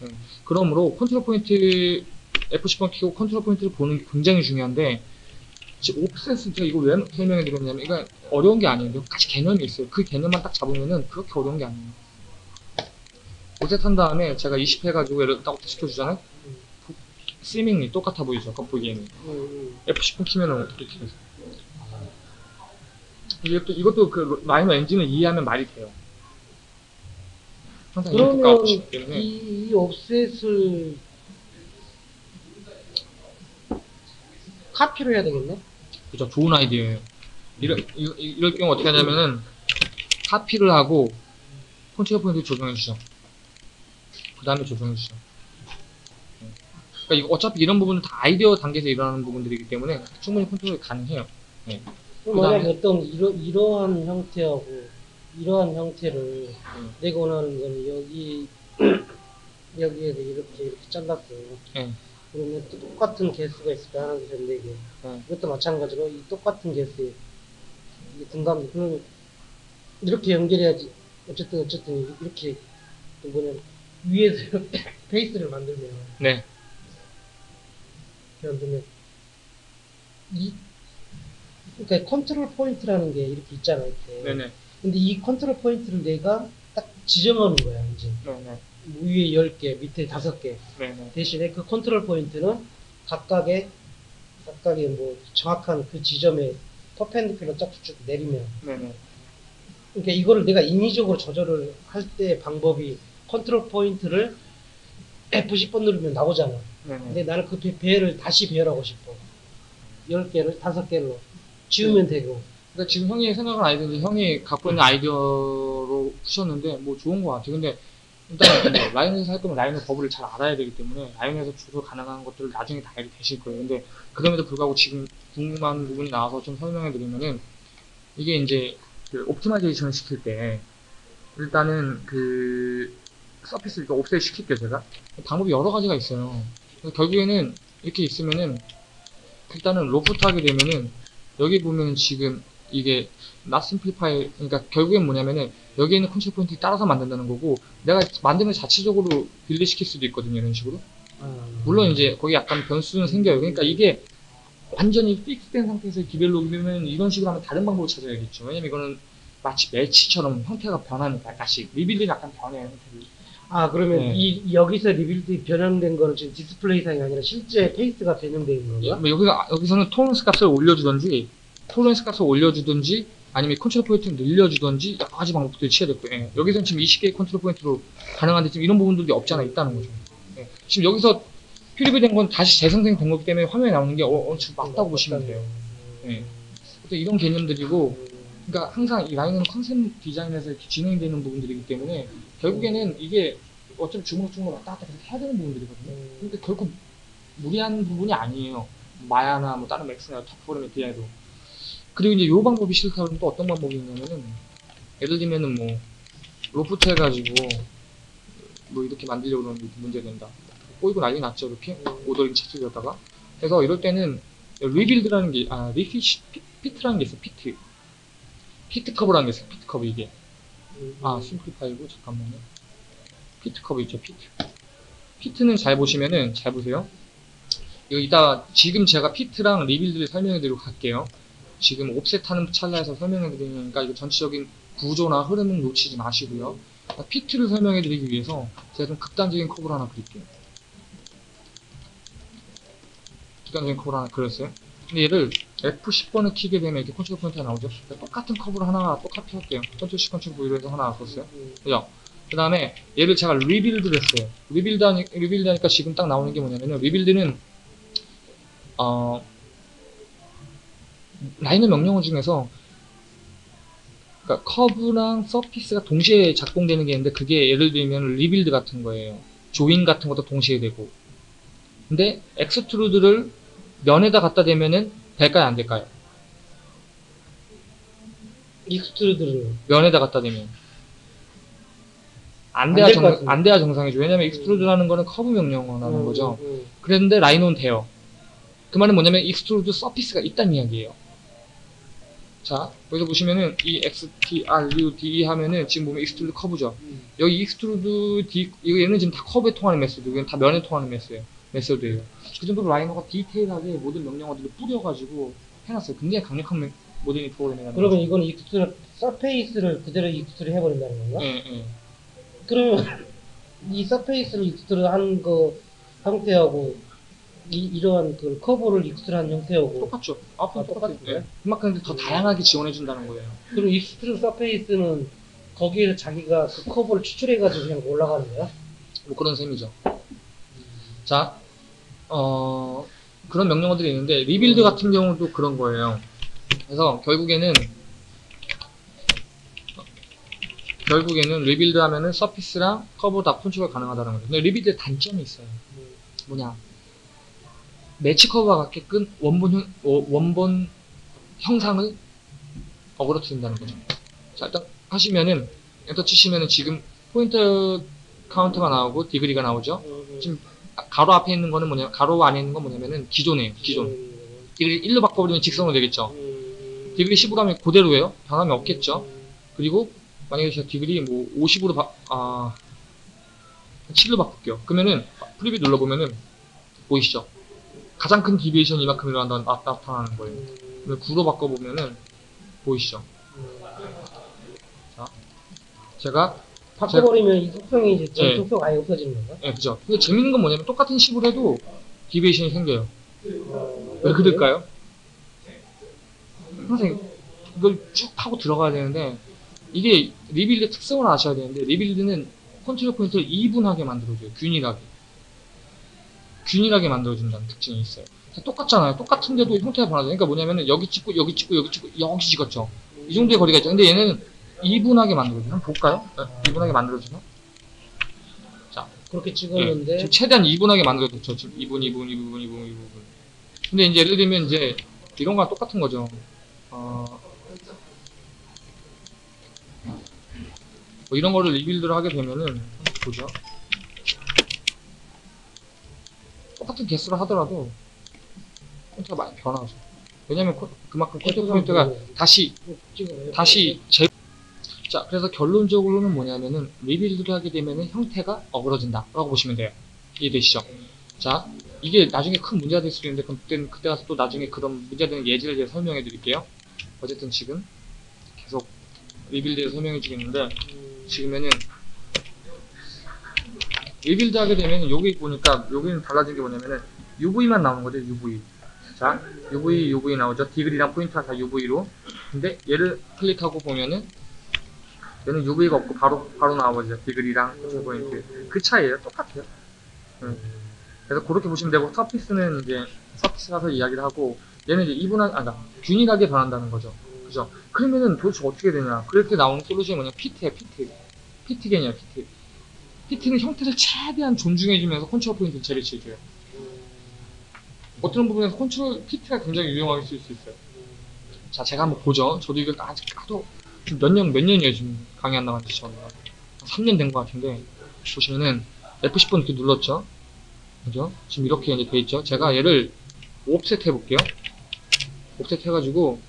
네. 그러므로 컨트롤 포인트 F10번 키고 컨트롤 포인트를 보는 게 굉장히 중요한데 지금 offset은 제가 이거 왜 설명해 드렸냐면 이거 어려운 게 아니에요. 몇 가지 개념이 있어요. 그 개념만 딱 잡으면은 그렇게 어려운 게 아니에요. offset 한 다음에 제가 20 해가지고 얘를 딱 시켜주잖아요. 스밍이 똑같아 보이죠. 겉보기에는. 음, F10 키면은 어떻게 키겠어요? 이것도, 이것도 그 라이노 엔진을 이해하면 말이 돼요. 항상 과 그러면 아웃이기 때문에 이, 이 offset을 카피를 해야 되겠네? 그죠 좋은 아이디어예요. 이럴, 이- 이- 이럴 경우 어떻게 하냐면은 카피를 하고 컨트롤 포인트 조정해 주죠. 그 다음에 조정해 주죠. 네. 그러니까 이거 어차피 이런 부분은 다 아이디어 단계에서 일어나는 부분들이기 때문에 충분히 컨트롤이 가능해요. 그다음에- 만약에 어떤 이러, 이러한 형태하고 이러한 형태를 음. 내가 원하는 거는 여기 여기에서 이렇게 이렇게 잘랐어. 네. 그러면 또 똑같은 개수가 있을 때 하나 둘셋 네 개. 네. 이것도 마찬가지로 이 똑같은 개수에 등감 그러면 이렇게 연결해야지. 어쨌든 어쨌든 이렇게 또 뭐냐 위에서 face를 만들면 네. 만들면 이 그러니까 컨트롤 포인트라는 게 이렇게 있잖아 이렇게. 네네. 근데 이 컨트롤 포인트를 내가 딱 지정하는 거야 이제 네네. 위에 10개 밑에 5개 네네. 대신에 그 컨트롤 포인트는 각각의 각각의 뭐 정확한 그 지점에 perpendicular 쫙쭉 내리면 네네. 그러니까 이거를 내가 인위적으로 조절을 할 때 방법이 컨트롤 포인트를 F10번 누르면 나오잖아 네네. 근데 나는 그 배- 배열을 다시 배열하고 싶어 10개를 5개로 지우면 되고 그러니까 지금 형이 생각한 아이디어인데 형이 갖고 있는 아이디어로 푸셨는데 뭐 좋은 것 같아요. 근데 일단 뭐 라이노에서 할 거면 라이노의 버블을 잘 알아야 되기 때문에 라이노에서 조절 가능한 것들을 나중에 다 알게 되실 거예요. 근데 그럼에도 불구하고 지금 궁금한 부분이 나와서 좀 설명해 드리면은 이게 이제 그 optimization을 시킬 때 일단은 그 surface 이렇게 offset 시킬게요 제가 방법이 여러 가지가 있어요. 결국에는 이렇게 있으면은 일단은 로프트 하게 되면은 여기 보면 지금 이게 not simplify 그러니까 결국엔 뭐냐면은 여기에 있는 컨트롤 포인트에 따라서 만든다는 거고 내가 만드는 자체적으로 build 시킬 수도 있거든요 이런 식으로. 아, 물론 이제 거기 약간 변수는 생겨요. 그러니까 이게 완전히 fix된 상태에서 develop이면 이런 식으로 하면 다른 방법을 찾아야겠죠. 왜냐면 이거는 마치 매치처럼 형태가 변하니까 약간씩 rebuild는 약간 변해요 형태를 아 그러면 네. 이 여기서 rebuild 변형된 거는 지금 디스플레이상이 아니라 실제 face가 변형되어 있는 건가? 뭐 여기가 여기서는 tolerance 값을 올려주든지 tolerance 값을 올려주든지 아니면 컨트롤 포인트를 늘려주든지 여러 가지 방법들이 취해야 될 거예요. 예. 여기서는 지금 20개의 컨트롤 포인트로 가능한데 지금 이런 부분들이 없지 않아 있다는 거죠. 예. 지금 여기서 rebuild 된건 다시 재생된 거기 때문에 화면에 나오는 게 어, 엄청 맞다고 보시면 돼요. 예. 이런 개념들이고 그러니까 항상 이 라이노는 컨셉 디자인에서 이렇게 진행되는 부분들이기 때문에 결국에는 이게 어차피 주먹주먹 왔다 갔다 계속 해야 되는 부분들이거든요. 근데 결코 무리한 부분이 아니에요. 마야나 뭐 다른 맥스나 탑포럼에 비해도. 그리고 이제 요 방법이 싫다 그러면 또 어떤 방법이 있냐면은 예를 들면은 뭐 로프트 해가지고 뭐 이렇게 만들려고 그러는 게 문제 된다. 꼬이고 난리 났죠 이렇게 ordering 찾으려다가 그래서 이럴 때는 rebuild라는 게 아 리피시 fi- fit라는 게 있어 fit fit 커브라는 게 있어 fit 커브 이게 아 simplify고 잠깐만요. fit curve 있죠 fit. fit은 잘 보시면은 잘 보세요. 이거 이따 지금 제가 fit이랑 rebuild를 설명해 드리고 갈게요. 지금 offset하는 찰나에서 설명해 드리니까 이거 전체적인 구조나 흐름은 놓치지 마시고요. 아, fit을 설명해 드리기 위해서 제가 좀 극단적인 커브를 하나 그릴게요. 극단적인 커브를 하나 그렸어요 얘를 F10번을 키게 되면 이렇게 control point가 나오죠 똑같은 커브를 하나 똑같이 할게요 control C control V로 해서 하나 썼어요 그죠? 그 다음에 얘를 제가 rebuild를 했어요. rebuild 하니, rebuild 하니까 지금 딱 나오는 게 뭐냐면은, rebuild는, 어, 라이노 명령어 중에서, 그러니까 커브랑 surface가 동시에 작동되는 게 있는데, 그게 예를 들면 rebuild 같은 거예요. join 같은 것도 동시에 되고. 근데 extrude를 면에다 갖다 대면은 될까요? 안 될까요? extrude를 면에다 갖다 대면. 안안 돼야 정. 안 돼야 정상이죠. 왜냐면 extrude라는 거는 커브 명령어라는 음, 거죠. 음, 그랬는데 라이노는 돼요. 그 말은 뭐냐면 extrude surface가 있다는 이야기예요. 자, 여기서 보시면은 이 extrude 하면은 지금 보면 extrude curve죠. 음. 여기 extrude D 이거 얘는 지금 다 커브에 통하는 method, 이건 다 면에 통하는 method예요. method예요. 그 정도로 라이노가 디테일하게 모든 명령어들을 뿌려가지고 해놨어요. 굉장히 강력한 메- 모델링 프로그램이라는 그러면. 이거는 extrude surface를 그대로 extrude 해버린다는 건가? 예, 예. 그러면 이 surface를 extrude 한거 형태하고 이, 이러한 그 커브를 extrude 한 형태하고 똑같죠. 앞은 아, 똑같아요. 예. 그만큼 더 다양하게 지원해준다는 거예요. 그리고 extrude surface는 거기에 자기가 그 커브를 추출해가지고 그냥 올라가는 거야? 뭐 그런 셈이죠. 자, 어, 그런 명령어들이 있는데, rebuild 같은 경우도 그런 거예요. 그래서 결국에는, 결국에는 rebuild 하면은 surface랑 커브 다 컨트롤 가능하다는 거죠. 근데 rebuild의 단점이 있어요. 뭐냐. match curve와 같게끔 원본 형, 어, 원본 형상을 어그러뜨린다는 거죠. 자, 일단 하시면은, 엔터 치시면은 지금 point count가 나오고 degree가 나오죠. 지금 가로 앞에 있는 거는 뭐냐, 가로 안에 있는 건 뭐냐면은 기존이에요, 기존. degree 1로 바꿔버리면 직선으로 되겠죠. degree 10으로 하면 그대로예요. 변함이 없겠죠. 그리고 만약에 제가 degree 뭐 50으로 바, 아, 7로 바꿀게요. 그러면은 preview 눌러보면은 보이시죠? 가장 큰 deviation이 이만큼 일어난다 나, 나타나는 거예요. 그러면 9로 바꿔보면은 보이시죠? 자, 제가 바꿔버리면 이 속성이 이제 전 네. 속성 아예 없어지는 건가? 예, 그죠. 근데 재밌는 건 뭐냐면 똑같은 식으로 해도 deviation이 생겨요. 왜 그럴까요? 항상 이걸 쭉 파고 들어가야 되는데 이게 rebuild 특성을 아셔야 되는데 rebuild는 control point를 even하게 만들어줘요. 균일하게. 균일하게 만들어준다는 특징이 있어요. 자, 똑같잖아요. 똑같은데도 형태가 변하죠. 그러니까 뭐냐면은 여기 찍고 여기 찍고 여기 찍고 여기 찍었죠. 이 정도의 거리가 있죠. 근데 얘는 이분하게. 한번 볼까요? 네, 이분하게 만들어주나? 그렇게 예, 찍었는데 지금 최대한 이분하게 만들어줬죠. 지금 2분, 2분, 2분, 2분, 2분. 근데 이제 예를 들면 이제 이런 거랑 똑같은 거죠. 어, 뭐 이런 거를 리빌드를 하게 되면은 보죠. 똑같은 개수를 하더라도 포인트가 많이 변하죠. 왜냐면 코- 그만큼 control point가 다시 찍어요. 다시 재... 자, 그래서 결론적으로는 뭐냐면은 rebuild를 하게 되면은 형태가 어그러진다라고 보시면 돼요. 이해되시죠? 자, 이게 나중에 큰 문제가 될 수 있는데 그때 그때 가서 또 나중에 그런 문제되는 예제를 제가 설명해 드릴게요. 어쨌든 지금 계속 rebuild에 설명해 주겠는데 음, 지금에는 rebuild 하게 되면 여기 보니까 여기는 달라진 게 뭐냐면은 UV만 나오는 거죠 UV 자 UV UV 나오죠 degree랑 포인트가 다 UV로 근데 얘를 클릭하고 보면은 얘는 UV가 없고 바로 바로 degree랑 control point 그 차이예요. 똑같아요. 음. 그래서 그렇게 보시면 되고 surface는 이제 surface 가서 이야기를 하고 얘는 이제 even한 아까 그러니까 균일하게 변한다는 거죠. 그죠? 그러면은 도대체 어떻게 되냐? 그렇게 나오는 솔루션이 뭐냐? fit이야 fit. fit 개념이야 fit. fit은 형태를 최대한 존중해주면서 control point를 재배치해줘요. 어떤 부분에서 control fit이 굉장히 유용하게 쓸 수 있어요. 자 제가 한번 보죠. 저도 이거 아직 하도 몇 년 몇 년이에요 지금 강의 안 나간 지 저는 3년 된 것 같은데 보시면은 F10번 이렇게 눌렀죠 그죠 지금 이렇게 이제 돼 있죠 제가 얘를 offset 해볼게요 offset 해가지고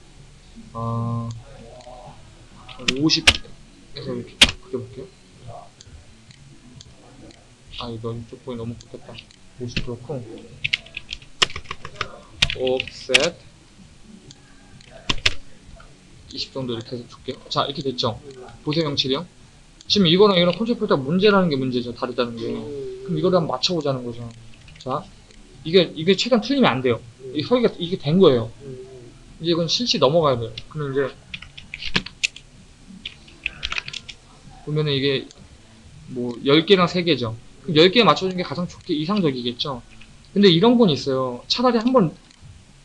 어, 50에서 이렇게 딱 그려볼게요. 아, 이거 이쪽 부분이 너무 컸겠다. 50 그렇고. offset 20 정도 이렇게 해서 줄게요. 자, 이렇게 됐죠? 보세요, 형칠이요. 지금 이거랑 이거랑 포인트가 문제라는 게 문제죠. 다르다는 게. 그럼 이거를 한번 맞춰보자는 거죠. 자, 이게, 이게 최대한 틀리면 안 돼요. 이 설계가, 이게 된 거예요. 이제 이건 실시 넘어가야 돼요. 그러면 이제 보면은 이게 뭐 10개랑 3개죠. 그럼 10개 맞춰주는 게 가장 좋게 이상적이겠죠. 근데 이런 건 있어요. 차라리 한번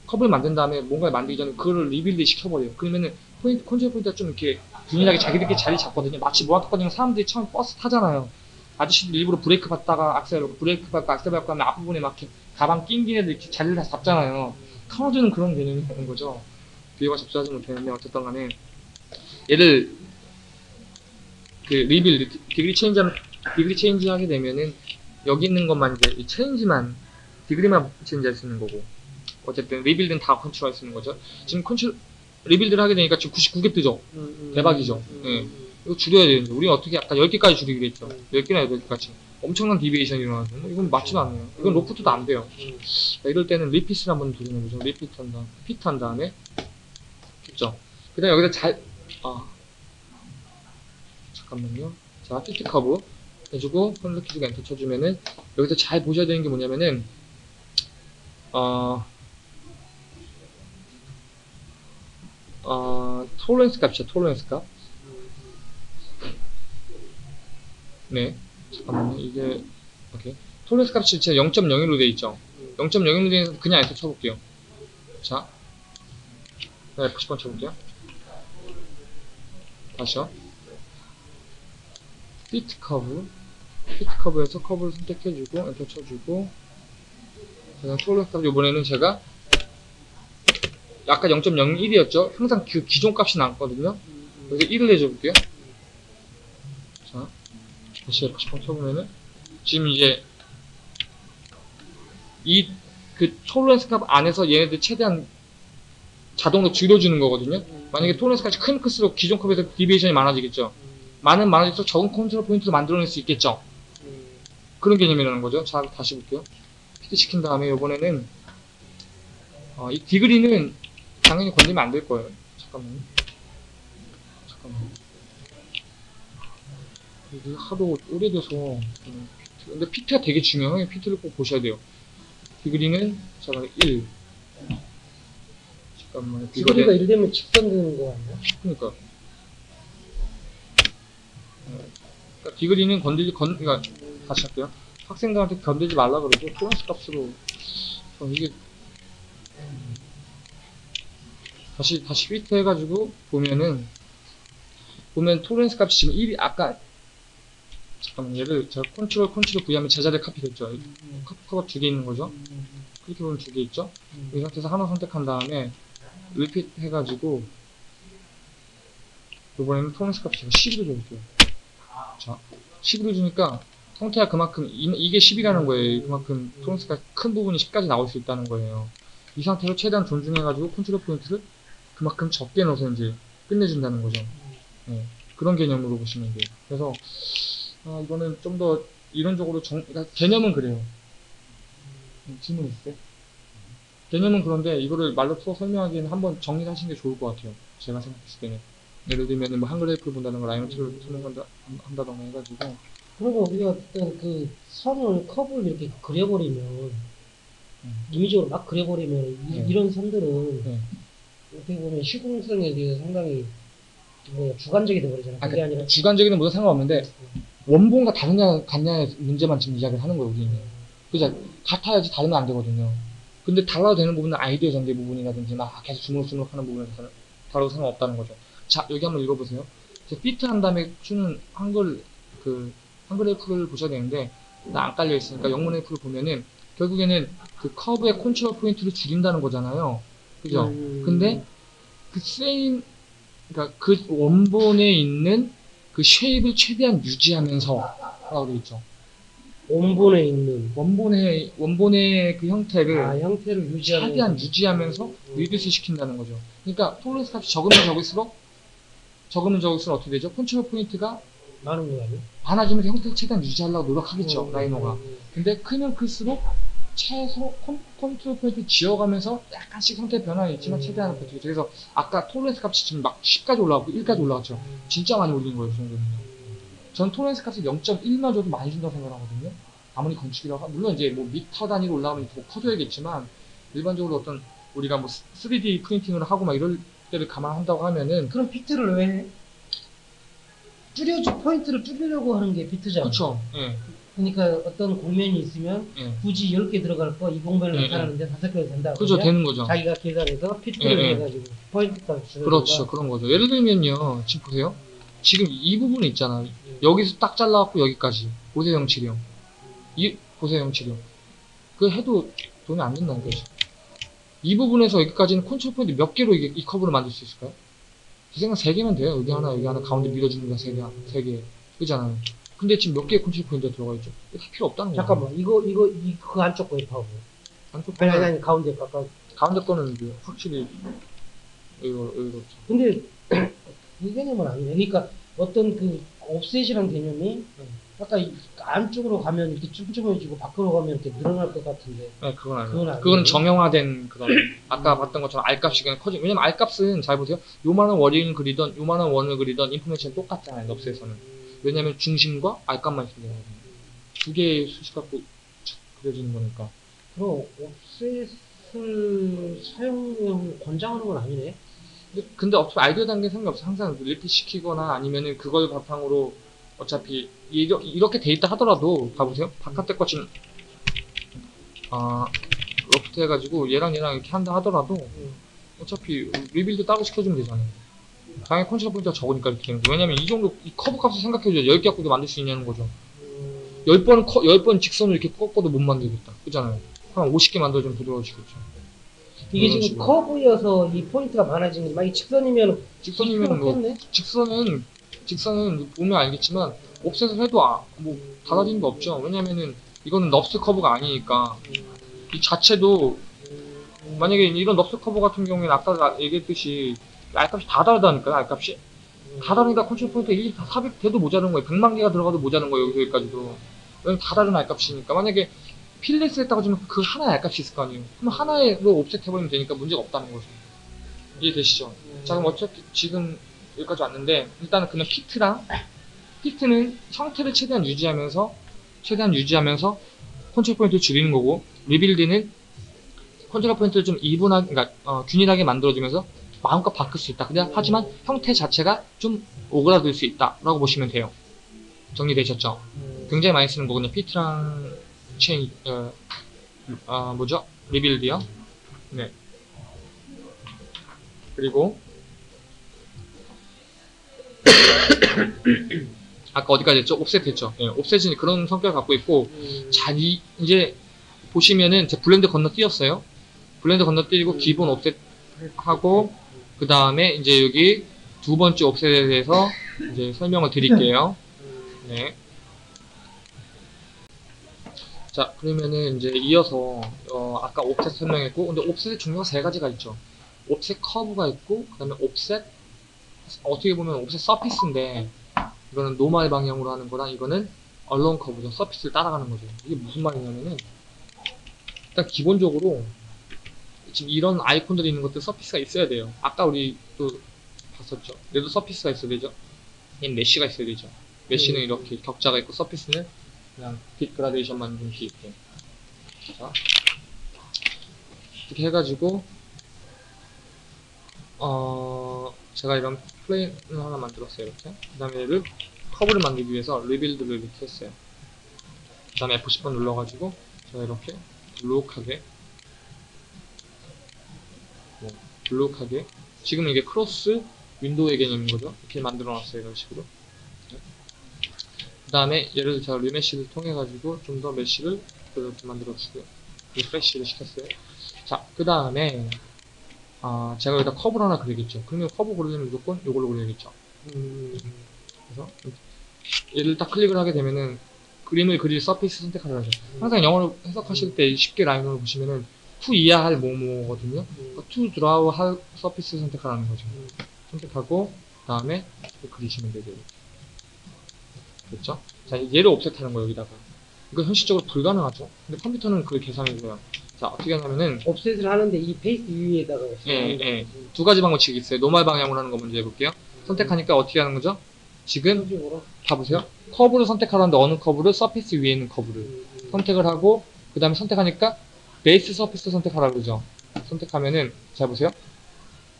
커브를 만든 다음에 뭔가를 만들기 전에 그거를 rebuild 시켜버려요. 그러면은 포인트, control point가 좀 이렇게 균일하게 자기들끼리 자리 잡거든요. 마치 모아토거든요. 사람들이 처음 버스 타잖아요. 아저씨들 일부러 브레이크 밟다가 악셀 밟고 브레이크 밟고 악셀 밟고 하면 앞부분에 막 이렇게 가방 낑긴 애들 이렇게 자리를 다 잡잖아요. 카워드는 그런 개념이 되는 거죠. 비유가 적절하지 못했는데 어쨌든 간에 얘를 그 rebuild degree change 하면 degree change 하게 되면은 여기 있는 것만 이제 이 change만 degree만 change 할 수 있는 거고 어쨌든 rebuild는 다 컨트롤 할 수 있는 거죠 지금 컨트롤 rebuild를 하게 되니까 지금 99개 뜨죠? 대박이죠. 예. 이거 줄여야 되는데. 우리 어떻게 아까 10개까지 줄이기로 했죠? 10개나 8개까지. 엄청난 deviation이 일어나서 뭐 이건 맞지도 않아요. 이건 loft도 안 돼요. 자, 이럴 때는 refit을 한번 돌려보죠. refit 한 다음, fit 한 다음에, 됐죠? 그 다음에 여기다 잘, 아, 잠깐만요. 자, fit curve 해주고, 컬러 키즈가 엔터 쳐주면은, 여기서 잘 보셔야 되는 게 뭐냐면은, 어, 어, tolerance 값이죠, tolerance 값. 네. 잠깐만요. 이게 오케이. tolerance 값이 진짜 0.01로 돼 있죠. 0.01로 돼 있는 그냥 F 쳐볼게요. 자, 네, F10번 쳐볼게요. 다시요. fit curve. fit curve에서 커브를 선택해주고 엔터 쳐주고 그냥 tolerance 값 이번에는 제가 아까 0.01이었죠. 항상 그 기존 값이 나왔거든요. 그래서 1을 내줘볼게요. 자, 다시 F10번 쳐보면은, 지금 이제, 이, 그, tolerance 값 안에서 얘네들 최대한 자동으로 줄여주는 거거든요. 만약에 tolerance 값이 큰 클수록 기존 커브에서 deviation이 많아지겠죠. 많은 많아질수록 적은 컨트롤 포인트를 만들어낼 수 있겠죠. 그런 개념이라는 거죠. 자, 다시 볼게요. fit 시킨 다음에 이번에는, 어, 이 디그리는 당연히 건드리면 안 될 거예요. 잠깐만요. 잠깐만. 이게 하도 오래돼서 근데 피트가 되게 중요해요. 피트를 꼭 보셔야 돼요. 디그리는 잠깐 1. 잠깐만요. 디그리가 디그리- 1 되면 직선되는 거 아니야? 그러니까. 어, 그러니까 디그리는 건들지 건 그러니까 다시 할게요. 학생들한테 건들지 말라 그러고 플러스 값으로 어, 이게 다시 다시 fit 해가지고 보면은 보면 tolerance 값이 지금 1이 아까 잠깐만 얘를 제가 컨트롤 컨트롤 V 하면 제자리에 카피됐죠. 커브가 두개 있는 거죠. 그렇게 보면 두 개 있죠. 이 상태에서 하나 선택한 다음에 refit 해가지고 이번에는 tolerance 값이 제가 11을 줘볼게요. 자, 11을 주니까 형태가 그만큼 이, 이게 10이라는 거예요. 그만큼 토렌스가 큰 부분이 10까지 나올 수 있다는 거예요. 이 상태로 최대한 존중해가지고 컨트롤 포인트를 그만큼 적게 넣어서 이제 끝내준다는 거죠. 네, 그런 개념으로 보시면 돼요. 그래서 아, 이거는 좀 더 이론적으로 정, 그러니까 개념은 그래요. 음, 질문 있으세요? 개념은 그런데 이거를 말로 풀어 설명하기에는 한번 정리를 하시는 게 좋을 것 같아요. 제가 생각했을 때는. 예를 들면 뭐 한글 래프를 본다는 걸 라이노트를 설명한다, 한다던가 해가지고 그리고 우리가 어떤 그 선을 컵을 이렇게 그려버리면 음. 임의적으로 막 그려버리면 네. 이, 런 선들은 네. 어떻게 보면 시공성에 대해서 상당히 뭐 주관적이 돼버리잖아. 아, 그게 아니라 주관적인 모두 상관없는데 원본과 다르냐 같냐의 문제만 지금 이야기를 하는 거예요 우리는. 그죠? 같아야지 다르면 안 되거든요. 근데 달라도 되는 부분은 아이디어 전개 부분이라든지 막 계속 주물주물 하는 부분에서는 다르고 상관없다는 거죠. 자 여기 한번 읽어보세요. 제 fit 한 다음에 주는 한글 그 한글 help를 보셔야 되는데 나 안 깔려 있으니까 영문 help를 보면은 결국에는 그 커브의 컨트롤 포인트를 줄인다는 거잖아요 그죠 음, 근데 그 same 그러니까 그 원본에 있는 그 shape을 최대한 유지하면서 라고 되어 있죠. 원본에 있는 원본의 원본의 그 형태를 아 형태를 유지하는 최대한 유지하면서 reduce 시킨다는 거죠. 그러니까 tolerance 값이 적으면 적을수록 적으면 적을수록 어떻게 되죠? 컨트롤 포인트가 많은 거 아니야? 많아지면서 형태를 최대한 유지하려고 노력하겠죠. 음, 라이노가. 음, 근데 크면 클수록 최소 컨, 컨트롤 포인트 지어가면서 약간씩 형태 변화는 있지만 음. 최대한 버티겠죠. 그래서 아까 tolerance 값이 지금 막 10까지 올라가고 1까지 올라갔죠. 음. 진짜 많이 올린 거예요, 그 정도는. 전 tolerance 값을 0.1만 줘도 많이 준다고 생각하거든요. 아무리 건축이라고, 하- 물론 이제 뭐 미터 단위로 올라가면 더 커져야겠지만, 일반적으로 어떤 우리가 뭐 3D 프린팅을 하고 막 이럴 때를 감안한다고 하면은, 그럼 fit을 왜 해? 줄여주 포인트를 줄이려고 하는 게 fit이잖아. 그쵸. 예, 그러니까 어떤 곡면이 있으면 예. 굳이 10개 들어갈 거 이 곡면을 예, 나타나는데 다섯 개가 된다. 그죠, 그러면 되는 거죠. 자기가 계산해서 fit을 예, 예. 해가지고 포인트 값을 그렇죠, 그런 거죠. 예를 들면요, 지금 보세요. 지금 이 부분이 있잖아. 여기서 딱 잘라갖고 여기까지. 보세형 치령. 이, 보세형 치령. 그 해도 도움이 안 된다는 거죠. 이 부분에서 여기까지는 컨트롤 포인트 몇 개로 이게, 이 커브를 만들 수 있을까요? 제 생각 세 개면 돼요. 여기 하나, 여기 하나, 가운데 밀어주는 거세 개, 세 개. 그잖아요. 근데 지금 몇 개의 컨트롤 포인트가 들어가 있죠? 다 필요 없다는 거예요. 잠깐만 이거 이거 이 그 안쪽 거에 파고 안쪽 아니 아니 아니 가운데 가까 가운데 거는 이제 확실히, 이거, 이거, 근데 이 개념은 아니네. 그러니까 어떤 그 옵셋이란 개념이 아까 이 안쪽으로 가면 이렇게 쫌쫌해지고 밖으로 가면 이렇게 늘어날 것 같은데 네, 그건 아니에요. 그건 아니에요? 그건 정형화된 그런 아까 봤던 것처럼 알값이 그냥 커지. 왜냐면 알값은 잘 보세요. 요만한 원을 그리던 요만한 원을 그리던 인포메이션 똑같잖아요. 넙스에서는. 왜냐면 중심과 알값만 있으면. 두 개의 수식 갖고 착 그려지는 거니까. 그럼 offset을 사용을 권장하는 건 아니네. 근데, 근데 어차피 아이디어 단계 상관없어. 항상 refit 시키거나 아니면은 그걸 바탕으로 어차피 이러, 이렇게 돼 있다 하더라도 봐보세요 바깥에 것은 아 로프트 해가지고 얘랑 얘랑 이렇게 한다 하더라도 음. 어차피 rebuild 따로 시켜주면 되잖아요 당연히 컨트롤 포인트가 적으니까 이렇게 되는 거예요 왜냐면 이 정도 이 커브 값을 생각해줘야 10개 갖고도 만들 수 있냐는 거죠 음. 10번, 커, 10번 직선을 이렇게 꺾어도 못 만들겠다 그잖아요 한 50개 만들어주면 부드러워지겠죠 이게 지금 식으로. 커브여서 이 포인트가 많아진 거지. 만약 직선이면 직선이면 뭐네 직선은 직선은 보면 알겠지만 offset을 해도 아, 뭐 달라지는 거 없죠. 왜냐면은 이거는 NURBS curve가 아니니까 이 자체도 만약에 이런 NURBS curve 같은 경우에는 아까 나- 얘기했듯이 R값이 다 다르다니까요. R값이 다 다르니까 컨트롤 포인트 1, 다400 돼도 모자른 거예요. 100만 개가 들어가도 모자른 거예요. 여기서 여기까지도. 왜냐면 다 다른 R값이니까 만약에 fillet 했다고 하면 그 하나의 R값이 있을 거 아니에요. 그럼 하나로 offset 해버리면 되니까 문제가 없다는 거죠. 이해되시죠? 자 그럼 어차피 지금 여기까지 왔는데 일단은 그냥 fit이랑 fit은 형태를 최대한 유지하면서 최대한 유지하면서 컨트롤 포인트를 줄이는 거고 rebuild는 컨트롤 포인트를 좀 even하게 그러니까 어, 균일하게 만들어주면서 마음껏 바꿀 수 있다. 근데 하지만 형태 자체가 좀 오그라들 수 있다라고 보시면 돼요. 정리되셨죠? 음. 굉장히 많이 쓰는 거거든요. fit이랑 체인 어, 아, 뭐죠? rebuild요. 네. 그리고 아까 어디까지 했죠? offset 했죠. 예, offset은 그런 성격을 갖고 있고 음. 자 이, 이제 보시면은 제 blend 건너뛰었어요. blend 건너뛰고 음. 기본 offset 하고 그 다음에 이제 여기 두 번째 offset에 대해서 이제 설명을 드릴게요. 음. 네. 자, 그러면은 이제 이어서 어, 아까 offset 설명했고, 근데 offset의 종류가 세 가지가 있죠. offset 커브가 있고, 그 다음에 offset 어떻게 보면 offset surface인데 이거는 normal 방향으로 하는 거랑 이거는 along 커브죠. surface를 따라가는 거죠. 이게 무슨 말이냐면은 일단 기본적으로 지금 이런 아이콘들이 있는 것들 surface가 있어야 돼요. 아까 우리 또 봤었죠. 얘도 surface가 있어야 되죠. 얘는 mesh가 있어야 되죠. mesh는 음. 이렇게 격자가 있고 surface는 그냥 빛 그라데이션만 좀 있게. 자, 이렇게 해가지고 어 제가 이런 plane을 하나 만들었어요 이렇게. 그 다음에 얘를 커브를 만들기 위해서 rebuild를 이렇게 했어요. 그 다음에 F10번 눌러가지고 제가 이렇게 볼록하게 네, 볼록하게 지금 이게 cross window의 개념인 거죠. 이렇게 만들어놨어요 이런 식으로. 그 다음에 얘를 제가 remesh를 통해 가지고 좀더 이렇게 만들어 주고요 refresh를 시켰어요 자 그 다음에 아 제가 여기다 커브를 하나 그리겠죠 그러면 커브 그리려면 무조건 이걸로 그려야겠죠 음. 그래서 얘를 딱 클릭을 하게 되면은 그림을 그릴 surface 선택하라 하죠 항상 영어로 해석하실 때 쉽게 라인으로 보시면은 to 이해할 뭐뭐거든요 음. to draw 할 surface 선택하라는 거죠 음. 선택하고 그 다음에 그리시면 되죠 됐죠? 자 얘를 offset하는 거예요 여기다가 이거 현실적으로 불가능하죠 근데 컴퓨터는 그 계산이 돼요 자 어떻게 하냐면은 offset을 하는데 이 face 위에다가 예, 예. 두 가지 방법이 있어요 normal 방향으로 하는 거 먼저 해볼게요 선택하니까 어떻게 하는 거죠? 지금 봐보세요 커브를 선택하라는데 어느 커브를 surface 위에 있는 커브를 음. 선택을 하고 그 다음에 선택하니까 base surface 선택하라 그러죠. 선택하면은 자 보세요.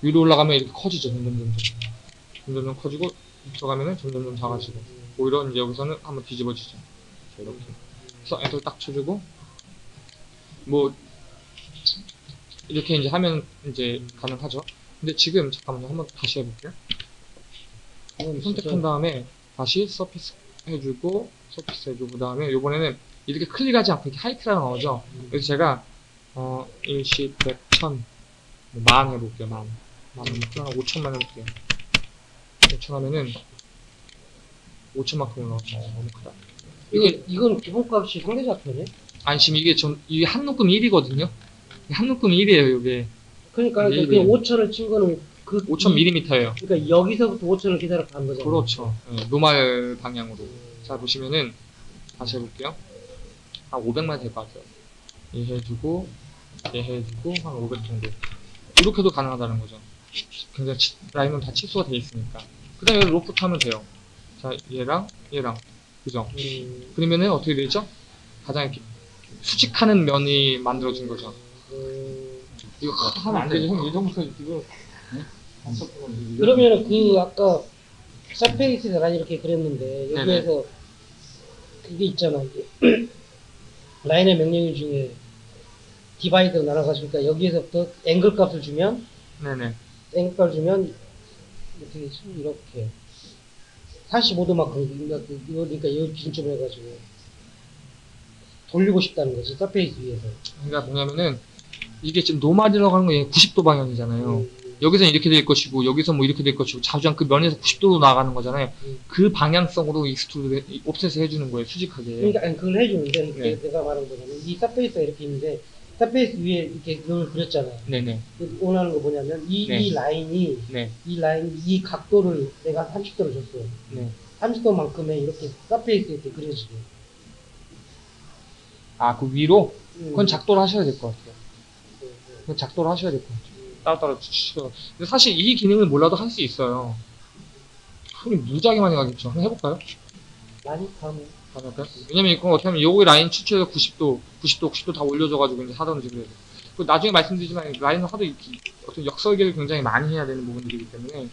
위로 올라가면 이렇게 커지죠 점점 점 점. 점점 커지고 들어가면은 점점 점 작아지고. 오히려 이제 여기서는 한번 뒤집어지죠. 자, 이렇게. 그래서 엔터 딱 쳐주고 뭐 이렇게 이제 하면 이제 가능하죠. 근데 지금 잠깐만요. 한번 다시 해볼게요. 음, 선택한 다음에 다시 서피스 해주고 서피스 해주고 그 다음에 요번에는 이렇게 클릭하지 않고 이렇게 하이트라고 나오죠? 그래서 제가 어 10, 100, 1000, 뭐, 만 해볼게요 만. 만은 한 5천만 해볼게요. 5천 하면은 5천만큼 올라가죠 어, 너무 크다. 이거 이게 이건 기본값이 상대좌표네. 아니 지금 이게 전 이게 한 묶음 1이거든요. 한 묶음 1이에요 이게. 그러니까 네, 그냥 네. 5천을 친 거는 그 5000mm예요. 그러니까 여기서부터 5천을 계산을 간 거잖아. 그렇죠. 네, 노말 방향으로. 자 보시면은 다시 해볼게요. 한 500만 될 것 같아요. 얘 해주고. 얘 해주고 한 500 정도. 이렇게도 가능하다는 거죠. 굉장히 치- 라인은 다 칩수가 돼 있으니까. 그 다음에 로프트 하면 돼요. 자 얘랑 얘랑. 그죠? 음, 그러면은 어떻게 되죠? 가장 이렇게 수직하는 면이 만들어진 거죠. 음. 이거 하면 안 되죠. 형 예전부터 이거 그러면 그 아까 surface에서 난 이렇게 그렸는데 네네. 여기에서 그게 있잖아 이게. 라인의 명령 중에 divide로 나눠가지니까 여기에서부터 앵글 값을 주면 네네. 앵글 값을 주면 어떻게 지 이렇게 45도만큼 그러니까 그- 이거 그러니까 이 기준점을 해가지고 돌리고 싶다는 거지 surface 위에서 그러니까 뭐냐면은 이게 지금 normal이라고 하는 건 90도 방향이잖아요. 음, 여기서 이렇게 될 것이고 여기서 뭐 이렇게 될 것이고 자주장 그 면에서 90도로 나가는 거잖아요. 음. 그 방향성으로 extrude offset을 해주는 거예요. 수직하게. 그러니까 아니, 그걸 해주는데 네. 내가 말한 거는 이 surface가 이렇게 있는데 surface 위에 이렇게 그걸 그렸잖아 네네. 원하는 거 뭐냐면 이, 네. 이 라인이 네. 이 라인 이 각도를 내가 30도를 줬어 네. 30도만큼의 이렇게 surface 이렇게 그려지게 아 그 위로 음. 그건 작도를 하셔야 될 것 같아요. 네, 네. 그건 작도를 하셔야 될 것 같아요. 따로따로 치시고. 근데 사실 이 기능을 몰라도 할 수 있어요. 손이 무지하게 많이 가겠죠. 한번 해볼까요? 많이 가면? 왜냐면 이건 어떻게 하면 여기 라인 추출해서 90도, 90도, 90도 다 올려줘가지고 이제 하던지 그래요. 그 나중에 말씀드리지만 라인은 하도 어떤 역설계를 굉장히 많이 해야 되는 부분들이기 때문에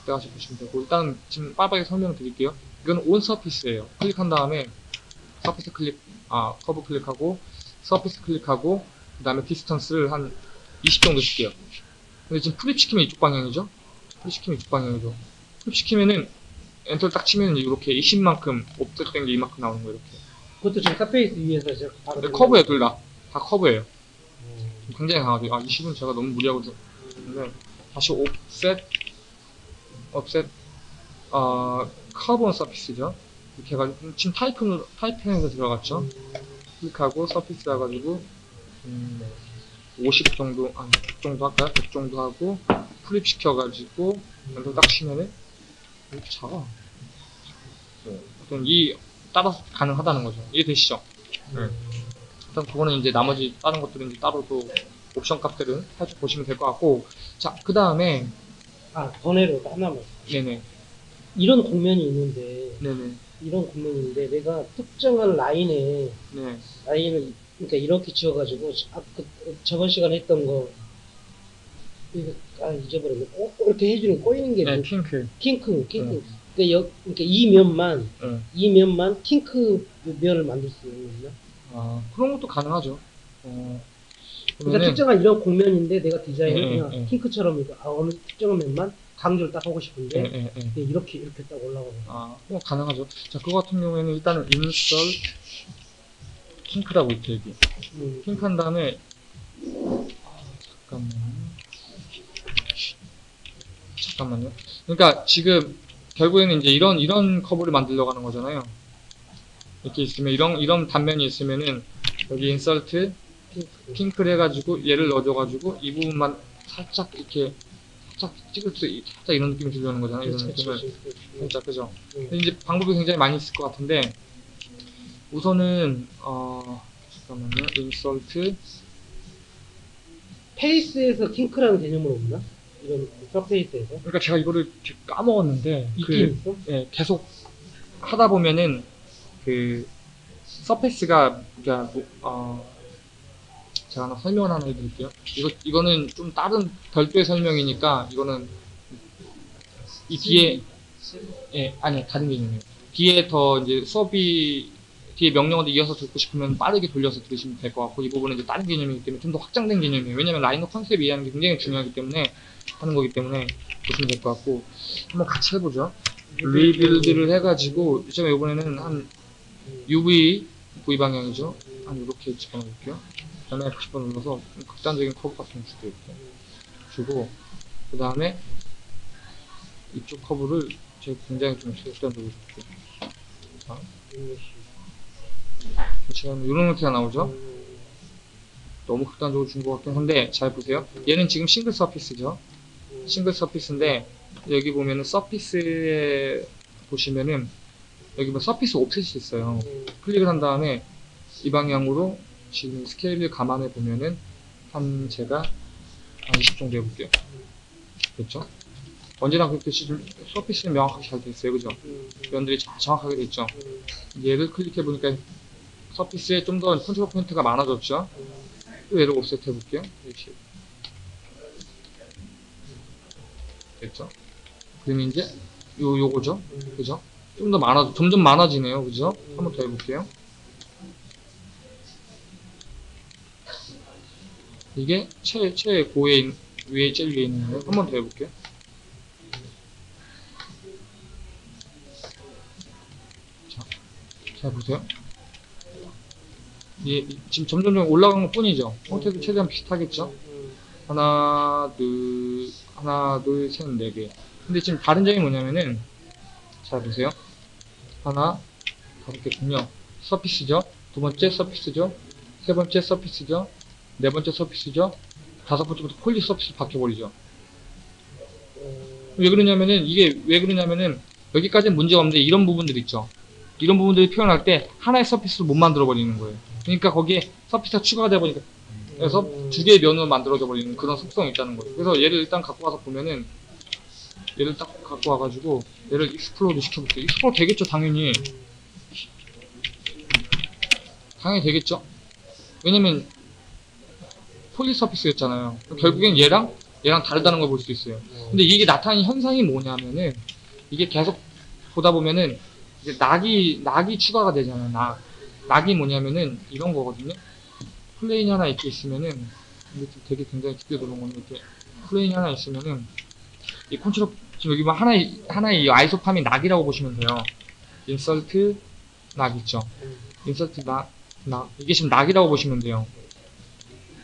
그때가서 보시면 되고 일단 지금 빠르게 설명을 드릴게요. 이건 on surface예요. 클릭한 다음에 surface 클릭, 아 커브 클릭하고 surface 클릭하고 그 다음에 distance를 한 20 정도 줄게요. 근데 지금 flip 시키면 이쪽 방향이죠? flip 시키면 이쪽 방향이죠. flip 시키면은 엔터를 딱 치면 이렇게 20만큼 offset된 게 이만큼 나오는 거예요. 이렇게. 그것도 지금 surface 위에서 이제 바로 근데 커브예요, 둘 다. 다 커브예요. 음. 굉장히 강하죠. 아, 20은 제가 너무 무리하고 있는데 다시 offset, offset, 어, 커브 surface죠. 이렇게 해가지고 지금 타이핑으로 타이핑에서 들어갔죠. 클릭하고 surface 해가지고 음, 50 정도, 아니 100 정도 할까요? 100 정도 하고 프립 시켜가지고 연도 딱 치면은 이렇게 작아. 네. 어떤 이 따라서 가능하다는 거죠. 이해되시죠? 네. 일단 그거는 이제 나머지 다른 것들은 이제 따로 또 옵션 값들은 살짝 보시면 될 것 같고 자그 다음에 아 번외로 하나만 네네 이런 공면이 있는데 네네 이런 공면이 있는데 내가 특정한 라인에 네 라인을 그러니까 이렇게 지어가지고 아, 그, 저번 시간에 했던 거 이거 아 잊어버렸네 꼭 이렇게 해주는 꼬이는 게 네, 뭐, 핑크 kink kink 네. 그러니까, 여, 그러니까 이 면만 네. 이 면만 kink 면을 만들 수 있는 거죠 아 그런 것도 가능하죠 어, 그러니까 그러면은 특정한 이런 곡면인데 내가 디자인을 네, 그냥 네, 네. kink처럼 이거 아, 어느 특정한 면만 강조를 딱 하고 싶은데 예, 예, 예. 근데 이렇게 이렇게 딱 올라가고 아, 뭐 가능하죠. 자, 그거 같은 경우에는 일단은 insert 킹크라고 있죠, 여기. 음, 킹크한 다음에 아, 잠깐만요. 잠깐만요. 그러니까 지금 결국에는 이제 이런 이런 커브를 만들려고 하는 거잖아요. 이렇게 있으면 이런 이런 단면이 있으면은 여기 인설트 핑크를 해가지고 얘를 넣어줘가지고 이 부분만 살짝 이렇게 살짝 찍을 수 있- 살짝 이런 느낌이 들려는 거잖아요. 이런 그렇지, 느낌을 그렇지, 그렇지. 살짝 그죠. 음. 근데 이제 방법이 굉장히 많이 있을 것 같은데 우선은 어 잠깐만요. insert face에서 kink라는 개념은 없나? 이런 surface에서 그러니까 제가 이거를 까먹었는데 그 있어? 예, 계속 하다 보면은 그 surface가 그러니까 뭐, 어 제가 하나 설명을 하나 해드릴게요. 이거 이거는 좀 다른 별도의 설명이니까 이거는 이 뒤에 예 아니 다른 개념이에요. 뒤에 더 이제 수업이 뒤에 명령어를 이어서 듣고 싶으면 빠르게 돌려서 들으시면 될 것 같고 이 부분은 이제 다른 개념이기 때문에 좀 더 확장된 개념이에요. 왜냐면 Rhino concept 이해하는 게 굉장히 중요하기 때문에 하는 거기 때문에 보시면 될 것 같고 한번 같이 해보죠. rebuild를 해가지고 이제 이번에는 한 UV V 방향이죠. 한 이렇게 집어넣을게요. 그다음에 F10번 눌러서 좀 극단적인 커브 같은 거 줄게요. 주고 그 다음에 이쪽 커브를 제가 굉장히 좀 극단적으로 줄게요. 자, 지금 이런 형태가 나오죠. 너무 극단적으로 준 것 같긴 한데 잘 보세요. 얘는 지금 싱글 서피스죠. 싱글 서피스인데 여기 보면은 서피스에 보시면은 여기 뭐 서피스 옵셋이 있어요. 클릭을 한 다음에 이 방향으로 지금 스케일을 감안해 보면은 한 제가 한 20 정도 해볼게요. 됐죠? 언제나 좀 surface는 명확하게 잘 돼 있어요. 그죠? 면들이 자- 정확하게 돼 있죠? 얘를 클릭해 보니까 surface에 좀 더 컨트롤 포인트가 많아졌죠? 또 얘를 offset 해볼게요. 됐죠? 그럼 이제 요, 요거죠. 음. 그죠? 좀 더 많아, 점점 많아지네요. 그죠? 한 번 더 해볼게요. 이게 최, 최고에, 있- 위에, 제일 위에 있는 거예요. 한 번 더 해볼게요. 자, 자, 보세요. 이, 이- 지금 점점 점 올라가는 것 뿐이죠. 형태도 최대한 비슷하겠죠? 음. 하나, 둘, 하나, 둘, 셋, 네 개. 근데 지금 다른 점이 뭐냐면은, 자, 보세요. 하나, 다섯 개군요. 서피스죠. 두 번째 서피스죠. 세 번째 서피스죠. 네 번째 서피스죠. 다섯 번째부터 폴리 서피스 바뀌어버리죠. 어, 왜 그러냐면은, 이게 왜 그러냐면은, 여기까지는 문제가 없는데, 이런 부분들 있죠. 이런 부분들을 표현할 때, 하나의 surface를 못 만들어 버리는 거예요. 그러니까 거기에 surface가 추가가 되어 버리니까, 그래서 음. 두 개의 면으로 만들어져 버리는 그런 속성이 있다는 거예요. 그래서 얘를 일단 갖고 와서 보면은 얘를 딱 갖고 와가지고 얘를 explode 시켜볼게요. explode 되겠죠, 당연히. 당연히 되겠죠. 왜냐면 poly surface였잖아요. 결국엔 얘랑 얘랑 다르다는 걸 볼 수 있어요. 근데 이게 나타나는 현상이 뭐냐면은 이게 계속 보다 보면은 이제 낙이 낙이 추가가 되잖아요. 낙 낙이 뭐냐면은 이런 거거든요. plane이 하나 이렇게 있으면은 이게 좀 되게 굉장히 깊게 들어온 건데 이렇게 plane이 하나 있으면은 이 컨트롤 지금 여기 뭐 하나의 하나의 이 isoparm이 knot이라고 보시면 돼요. insert knot 있죠. 음. insert knot knot. 이게 지금 knot이라고 보시면 돼요.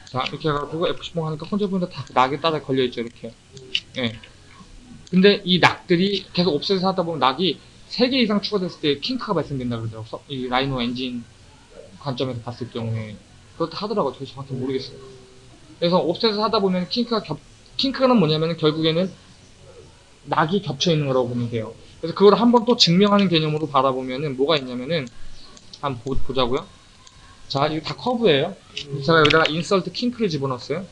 자 이렇게 해가지고 F10 하니까 컨트롤 보니까 다 knot에 따라 걸려 있죠 이렇게. 예. 근데 이 knot들이 계속 offset을 하다 보면 knot이 3개 이상 추가됐을 때 kink가 발생된다 그러더라고. 서- 이 Rhino 엔진 관점에서 봤을 경우에. 그렇다 하더라고요. 되게 정확히 모르겠어요. 그래서 offset을 하다 보면 kink가 겹, kink는 뭐냐면 결국에는 낙이 겹쳐 있는 거라고 보면 돼요. 그래서 그걸 한번 또 증명하는 개념으로 바라보면은 뭐가 있냐면은 한번 보, 보자고요. 자, 이거 다 커브예요. 제가 여기다가 insert kink를 집어넣었어요.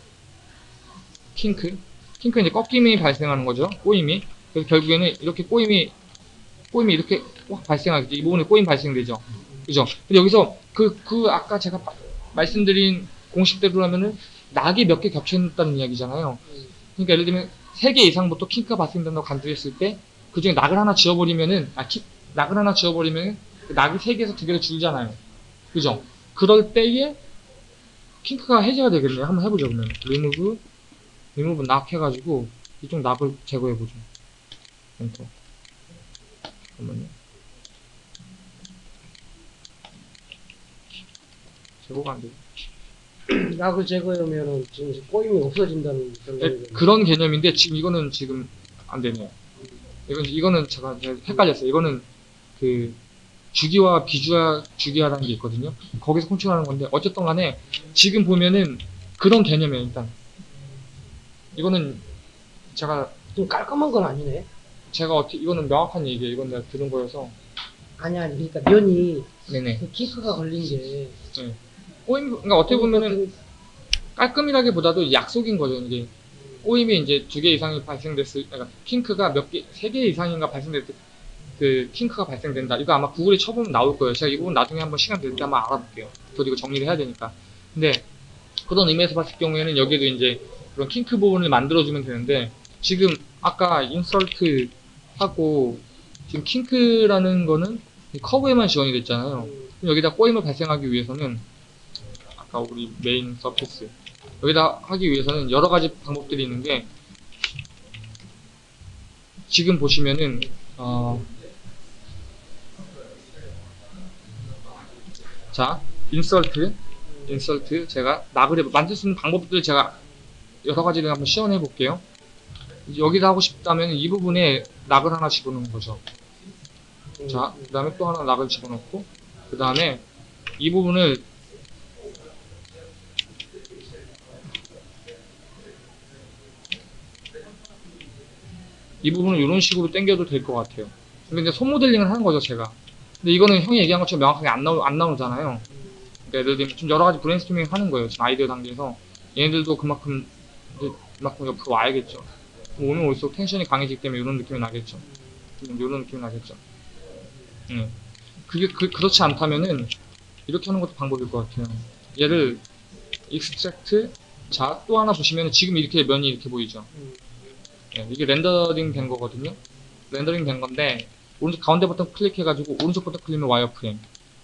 kink. kink 이제 꺾임이 발생하는 거죠. 꼬임이. 그래서 결국에는 이렇게 꼬임이 꼬임이 이렇게 확 발생하겠죠. 이 부분에 꼬임 발생되죠. 그죠? 근데 여기서 그, 그 아까 제가 바- 말씀드린 공식대로 하면은 knot이 몇 개 겹쳐 있다는 이야기잖아요. 그러니까 예를 들면 3개 이상부터 kink가 발생된다고 간주했을 때 그 중에 knot을 하나 지워버리면은 아 키- knot을 하나 지워버리면 그 knot이 3개에서 2개로 줄잖아요. 그죠? 그럴 때에 kink가 해제가 되겠네요. 한번 해보죠 그러면 리무브 리무브 낙 해가지고 이쪽 knot을 제거해보죠. 엔터. 잠깐만요. 제거가 안 돼요. 낙을 제거하면은 지금 꼬임이 없어진다는 그런 네. 그런 개념인데 지금 이거는 지금 안 되네요. 이건 이거는 제가 제가 헷갈렸어요. 이거는 그 주기화 비주화 주기화라는 게 있거든요. 거기서 컨트롤하는 건데 어쨌든 간에 지금 보면은 그런 개념이에요. 일단 이거는 제가 좀 깔끔한 건 아니네. 제가 어떻게 이거는 명확한 얘기예요. 이건 내가 들은 거여서 아니 아니 그러니까 면이 네네. 그 키크가 걸린 게 꼬임 그러니까 어떻게 보면은 깔끔이라기보다도 약속인 거죠. 이게 꼬임이 이제 두 개 이상이 발생됐을, 그러니까 킹크가 몇 개, 세 개 이상인가 발생됐을 때, 그 킹크가 발생된다. 이거 아마 구글에 쳐보면 나올 거예요. 제가 이 부분 나중에 한번 시간 될 때 한번 알아볼게요. 저도 이거 정리를 해야 되니까. 근데 그런 의미에서 봤을 경우에는 여기도 이제 그런 kink 부분을 만들어주면 되는데 지금 아까 insert 하고 지금 kink라는 거는 이 커브에만 지원이 됐잖아요. 여기다 꼬임을 발생하기 위해서는 아까 우리 main surface 여기다 하기 위해서는 여러 가지 방법들이 있는 게 지금 보시면은 어, 자 인설트 인설트 제가 해- 만들 수 있는 방법들 제가 여러 가지를 한번 시연해 볼게요 여기다 하고 싶다면 이 부분에 낙을 하나 집어넣는 거죠 자, 그 다음에 또 하나 락을 집어넣고, 그 다음에 이 부분을 이 부분을 이런 식으로 당겨도 될 것 같아요. 근데 이제 손 모델링을 하는 거죠, 제가. 근데 이거는 형이 얘기한 것처럼 명확하게 안, 나오, 안 나오잖아요. 그러니까 예를 들면 좀 여러 가지 브레인스토밍 하는 거예요, 지금 아이디어 단계에서. 얘네들도 그만큼, 그만큼 옆으로 와야겠죠. 오면 올수록 tension이 강해지기 때문에 이런 느낌이 나겠죠. 이런 느낌이 나겠죠. 예. 그게 그, 그렇지 않다면은 이렇게 하는 것도 방법일 것 같아요. 얘를 extract 자또 하나 보시면 지금 이렇게 면이 이렇게 보이죠. 음. 예, 이게 렌더링 된 거거든요. 렌더링 된 건데 오른쪽 가운데 버튼 클릭해가지고 오른쪽 버튼 클릭하면 wireframe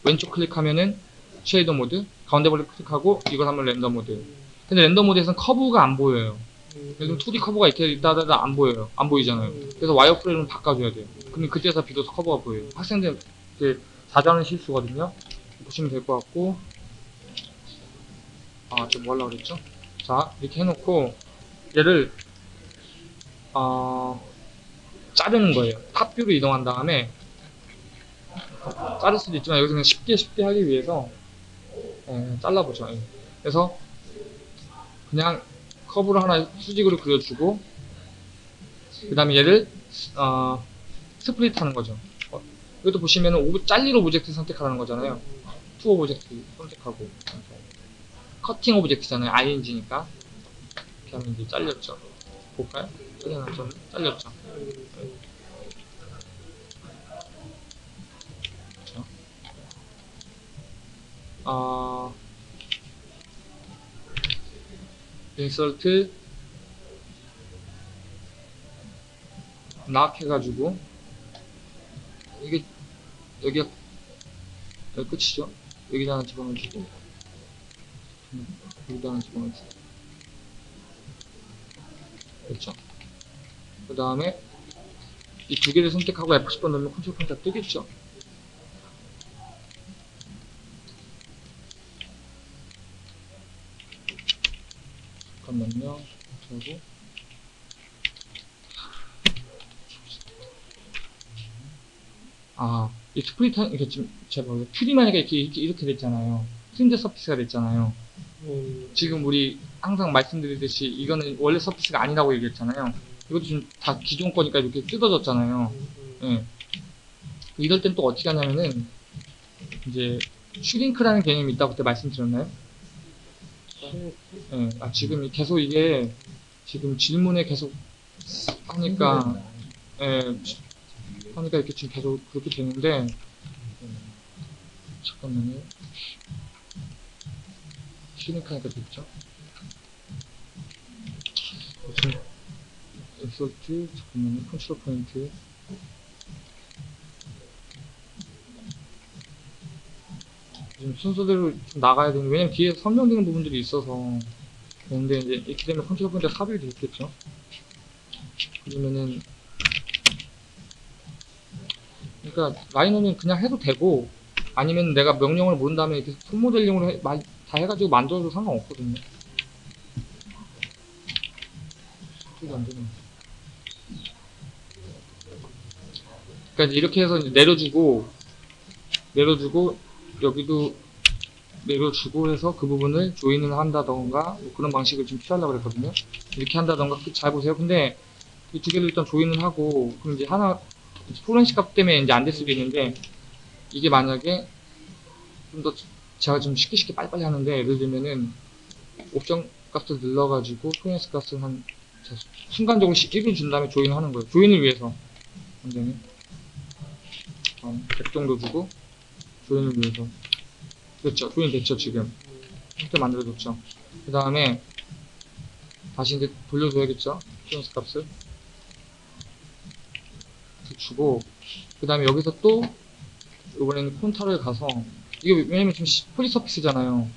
왼쪽 클릭하면은 shaded mode 가운데 버튼 클릭하고 이걸 하면 render mode 근데 render mode에서는 커브가 안 보여요 음, 들면 2D 커브가 이렇게 있다다다 안 보여요. 안 보이잖아요. 그래서 wireframe을 바꿔줘야 돼요. 그럼 그때서 비로소 커브가 보여요. 학생들 이제 자주 하는 실수거든요. 보시면 될 것 같고. 아 저 뭐 하려고 그랬죠? 자 이렇게 해놓고 얘를 어, 자르는 거예요. top view로 이동한 다음에 자를 수도 있지만 여기서 그냥 쉽게 쉽게 하기 위해서 예, 잘라보죠. 예. 그래서 그냥 커브를 하나 수직으로 그려주고 그 다음에 얘를 어, split 하는 거죠. 어, 여기도 보시면은 ob, 잘릴 object 선택하라는 거잖아요. to object 선택하고. cutting object잖아요. ing니까. 이렇게 하면 이제 잘렸죠. 볼까요? 잘려놨죠? 잘렸죠? 아 insert knot 해가지고. 이게 여기가 여기 끝이죠? 여기다 하나 집어넣어주고. 음, 여기다 하나 집어넣어주고. 그렇죠. 그 다음에 이 두 개를 선택하고 F10번 누르면 컨트롤 포인트가 뜨겠죠 잠깐만요 저고 아, 이 split, 이게 지금, 제가 모르겠 2D 만약에 이렇게, 이렇게, 이렇게 됐잖아요. trimmed surface가 됐잖아요. 음, 지금 우리 항상 말씀드리듯이 이거는 원래 surface가 아니라고 얘기했잖아요. 이것도 지금 다 기존 거니까 이렇게 뜯어졌잖아요. 음, 예. 이럴 땐 또 어떻게 하냐면은, 이제, shrink라는 개념이 있다고 그때 말씀드렸나요? 음. 예. 아, 지금 계속 이게, 지금 질문에 계속 하니까, 예, 하니까 이렇게 지금 계속 그렇게 되는데, 음, 잠깐만요. shrink하니까 됐죠? 무슨, insert, 잠깐만요. control point. 지금 순서대로 좀 나가야 되는, 왜냐면 뒤에 설명되는 부분들이 있어서. 그런데 이제 이렇게 되면 control point가 삽입이 됐겠죠? 그러면은, 그러니까 라이노는 그냥 해도 되고 아니면 내가 명령을 모른 다음에 이렇게 손 모델링으로 해- 마- 다 해가지고 만들어도 상관없거든요. 저기 안 되네. 그러니까 이렇게 해서 내려주고 내려주고 여기도 내려주고 해서 그 부분을 조인을 한다던가 뭐 그런 방식을 좀 취하려고 그랬거든요. 이렇게 한다던가 잘 보세요. 근데 이 두 개를 일단 조인을 하고 그럼 이제 하나 포렌식 값 때문에 이제 안 될 수도 있는데 이게 만약에 좀 더 제가 좀 쉽게 쉽게 빨리빨리 하는데 예를 들면은 옵션 값을 눌러가지고 포렌식 값을 한 자, 순간적으로 1을 준 다음에 조인을 하는 거예요. 조인을 위해서 완전히 한100 정도 주고 join을 위해서 됐죠. join 됐죠 지금 이렇게 만들어줬죠. 그 다음에 다시 이제 돌려줘야겠죠. tolerance 값을 주고 그 다음에 여기서 또 이번에는 contour를 가서 이게 왜냐면 지금 시- trim surface잖아요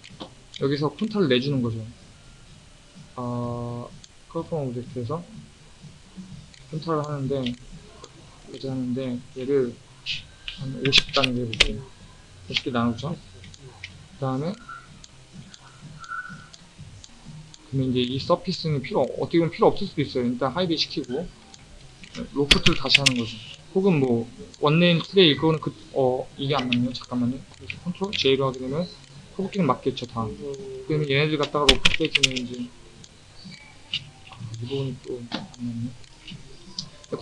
여기서 contour를 내주는 거죠 아 curve from object에서 contour를 하는데 이제 하는데 얘를 한 50단계 해볼게요 50개 나누죠 그 다음에 그러면 이제 이 surface는 필요 어떻게 보면 필요 없을 수도 있어요 일단 hide 시키고 loft를 다시 하는 거죠. 혹은 뭐 one rail 플레이 그거는 그 어 이게 안 맞네요. 잠깐만요. 그래서 컨트롤 J로 하게 되면 커브끼리는 맞겠죠 다. 음, 그러면 얘네들 갖다가 로프트 해주면 이제 아, 이 부분이 또 안 맞네.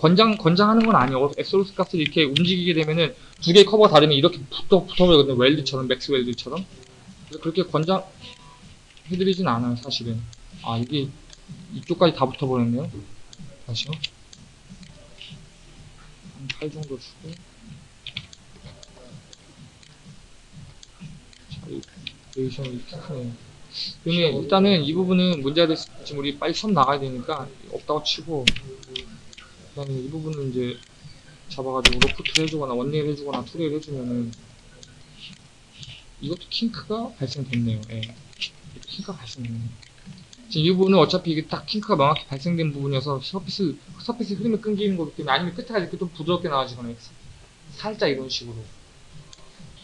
권장 권장하는 건 아니에요. absolute 값을 이렇게 움직이게 되면은 두 개의 커브가 다르면 이렇게 붙어 붙어버리거든요. weld처럼 맥스 weld처럼. 그렇게 권장 해드리진 않아요. 사실은. 아 이게 이쪽까지 다 붙어버렸네요. 다시요. 한 8 정도 주고 자, 레이션이 이렇게 크네요 그러면 일단은 이 부분은 문제가 됐 지금 우리 빨리 수업 나가야 되니까 없다고 치고 그 다음에 이 부분은 이제 잡아가지고 loft를 해주거나 one rail 해주거나 two rail 해주면은 이것도 kink가 발생됐네요. 예. kink가 발생됐네요. 지금 이 부분은 어차피 이게 딱 kink가 명확히 발생된 부분이어서 surface surface 흐름이 끊기는 거기 때문에 아니면 끝에가 이렇게 좀 부드럽게 나와지거나 살짝 이런 식으로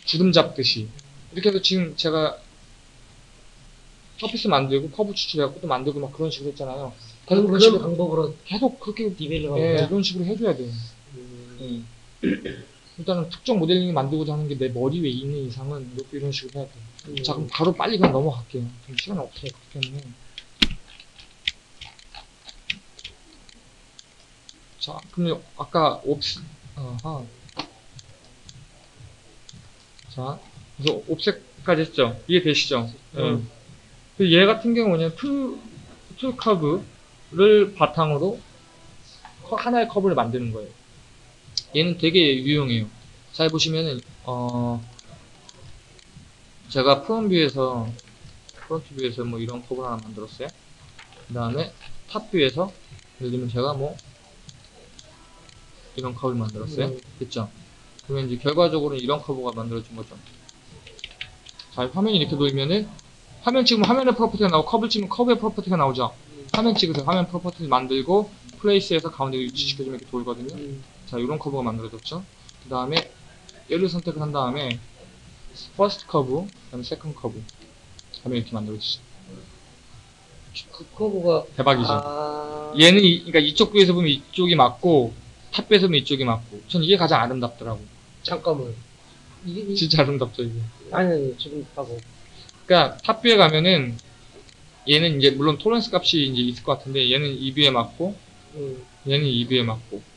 주름 잡듯이 이렇게 해서 지금 제가 서피스 만들고 커브 추출해갖고 또 만들고 막 그런 식으로 했잖아요. 그런, 그런 그런 방법으로 계속 그렇게 하는 예? 이런 식으로 해줘야 돼요. 음, 예. 일단은 특정 모델링을 만들고자 하는 게 내 머리 위에 있는 이상은 이렇게 이런 식으로 해야 돼요. 음. 자, 그럼 바로 빨리 그냥 넘어갈게요. 지금 시간이 없어요. 그렇기 때문에. 자, 그럼 아까 옵스, 어하. 자, 그래서 offset까지 했죠? 이해되시죠? 예. 음. 그얘 같은 경우는 two, two curve를 바탕으로 커- 하나의 커브를 만드는 거예요. 얘는 되게 유용해요. 잘 보시면은, 어, 제가 front view에서, front view에서 뭐 이런 커브를 하나 만들었어요. 그 다음에 top view에서, 예를 들면 제가 뭐, 이런 커브를 만들었어요. 음. 됐죠? 그러면 이제 결과적으로 이런 커브가 만들어진 거죠. 자, 화면이 이렇게 돌면은, 화면 찍으면 화면의 property가 나오고, 커브를 찍으면 커브의 property가 나오죠. 화면 찍으세요. 화면 property를 만들고, place에서 가운데 위치시켜주면 이렇게 돌거든요. 음. 자, 이런 커브가 만들어졌죠. 그 다음에 얘를 선택을 한 다음에 first curve, 그 다음에 second curve 하면 이렇게 만들어지죠. 그 커브가 대박이죠. 아... 얘는 이, 그러니까 이쪽 view에서 보면 이쪽이 맞고 top view에서 보면 이쪽이 맞고 전 이게 가장 아름답더라고. 잠깐만 이게 이... 진짜 아름답죠 이게. 아니 아니 지금 하고 그러니까 top view에 가면은 얘는 이제 물론 tolerance 값이 이제 있을 것 같은데 얘는 이 view에 맞고 음. 얘는 이 view에 맞고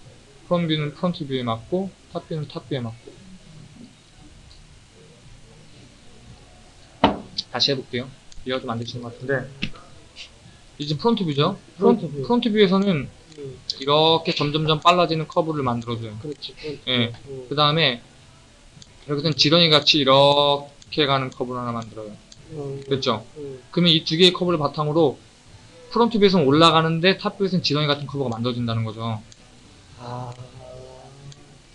front view는 front view에 맞고 top view는 top view에 맞고 다시 해볼게요 이해가 좀 안 되시는 것 같은데 이제 front view죠 front front, view. front view에서는 음. 이렇게 점점점 빨라지는 커브를 만들어줘요 그렇지 예. 음. 그 다음에 여기서는 지렁이 같이 이렇게 가는 커브를 하나 만들어요 음. 음. 그러면 이 두 개의 커브를 바탕으로 front view에서는 올라가는데 top view에서는 지렁이 같은 커브가 만들어진다는 거죠 아...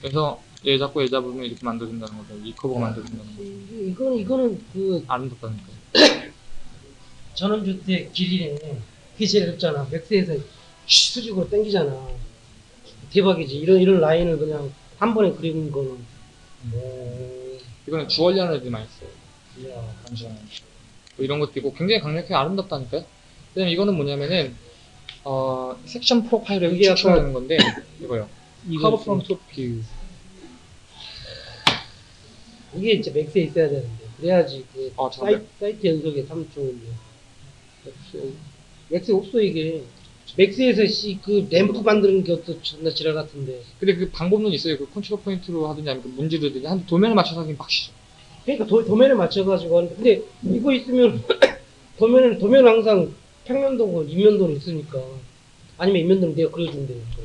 그래서 얘 잡고 얘 잡으면 이렇게 만들어진다는 거죠. 이 커브가 만들어진다는 거죠. 이- 이거는 이거는 그 아름답다니까요. 전원주택 길이네 제일 어렵잖아 맥스에서 쉬- 수직으로 당기잖아 대박이지 이런 이런 라인을 그냥 한 번에 그리는 거는 오... 이거는 주얼리하는 애들이 많이 써요. 이야. 잠시만요. 뭐 이런 것도 있고 굉장히 강력하게 아름답다니까요. 그다음에 이거는 뭐냐면은 어 섹션 프로파일을 이게 추출하는 건데 이거요. 이거 커버 프론트 뷰. 이게 진짜 맥스에 있어야 되는데 그래야지 그 아. 사이트, 사이트 연속의 3초인데 맥스, 없어 이게 맥스에서 씨그 램프 만드는 것도 존나 지랄 같은데 근데 그 방법론 있어요. 그 컨트롤 포인트로 하든지 아니면 그 문지르든지 한 도면에 맞춰서 하긴 빡시죠. 그러니까 도, 도면에 맞춰가지고 하는데 근데 이거 있으면 도면은 도면 항상 평면도고 인면도는 있으니까 아니면 인면도는 내가 되니까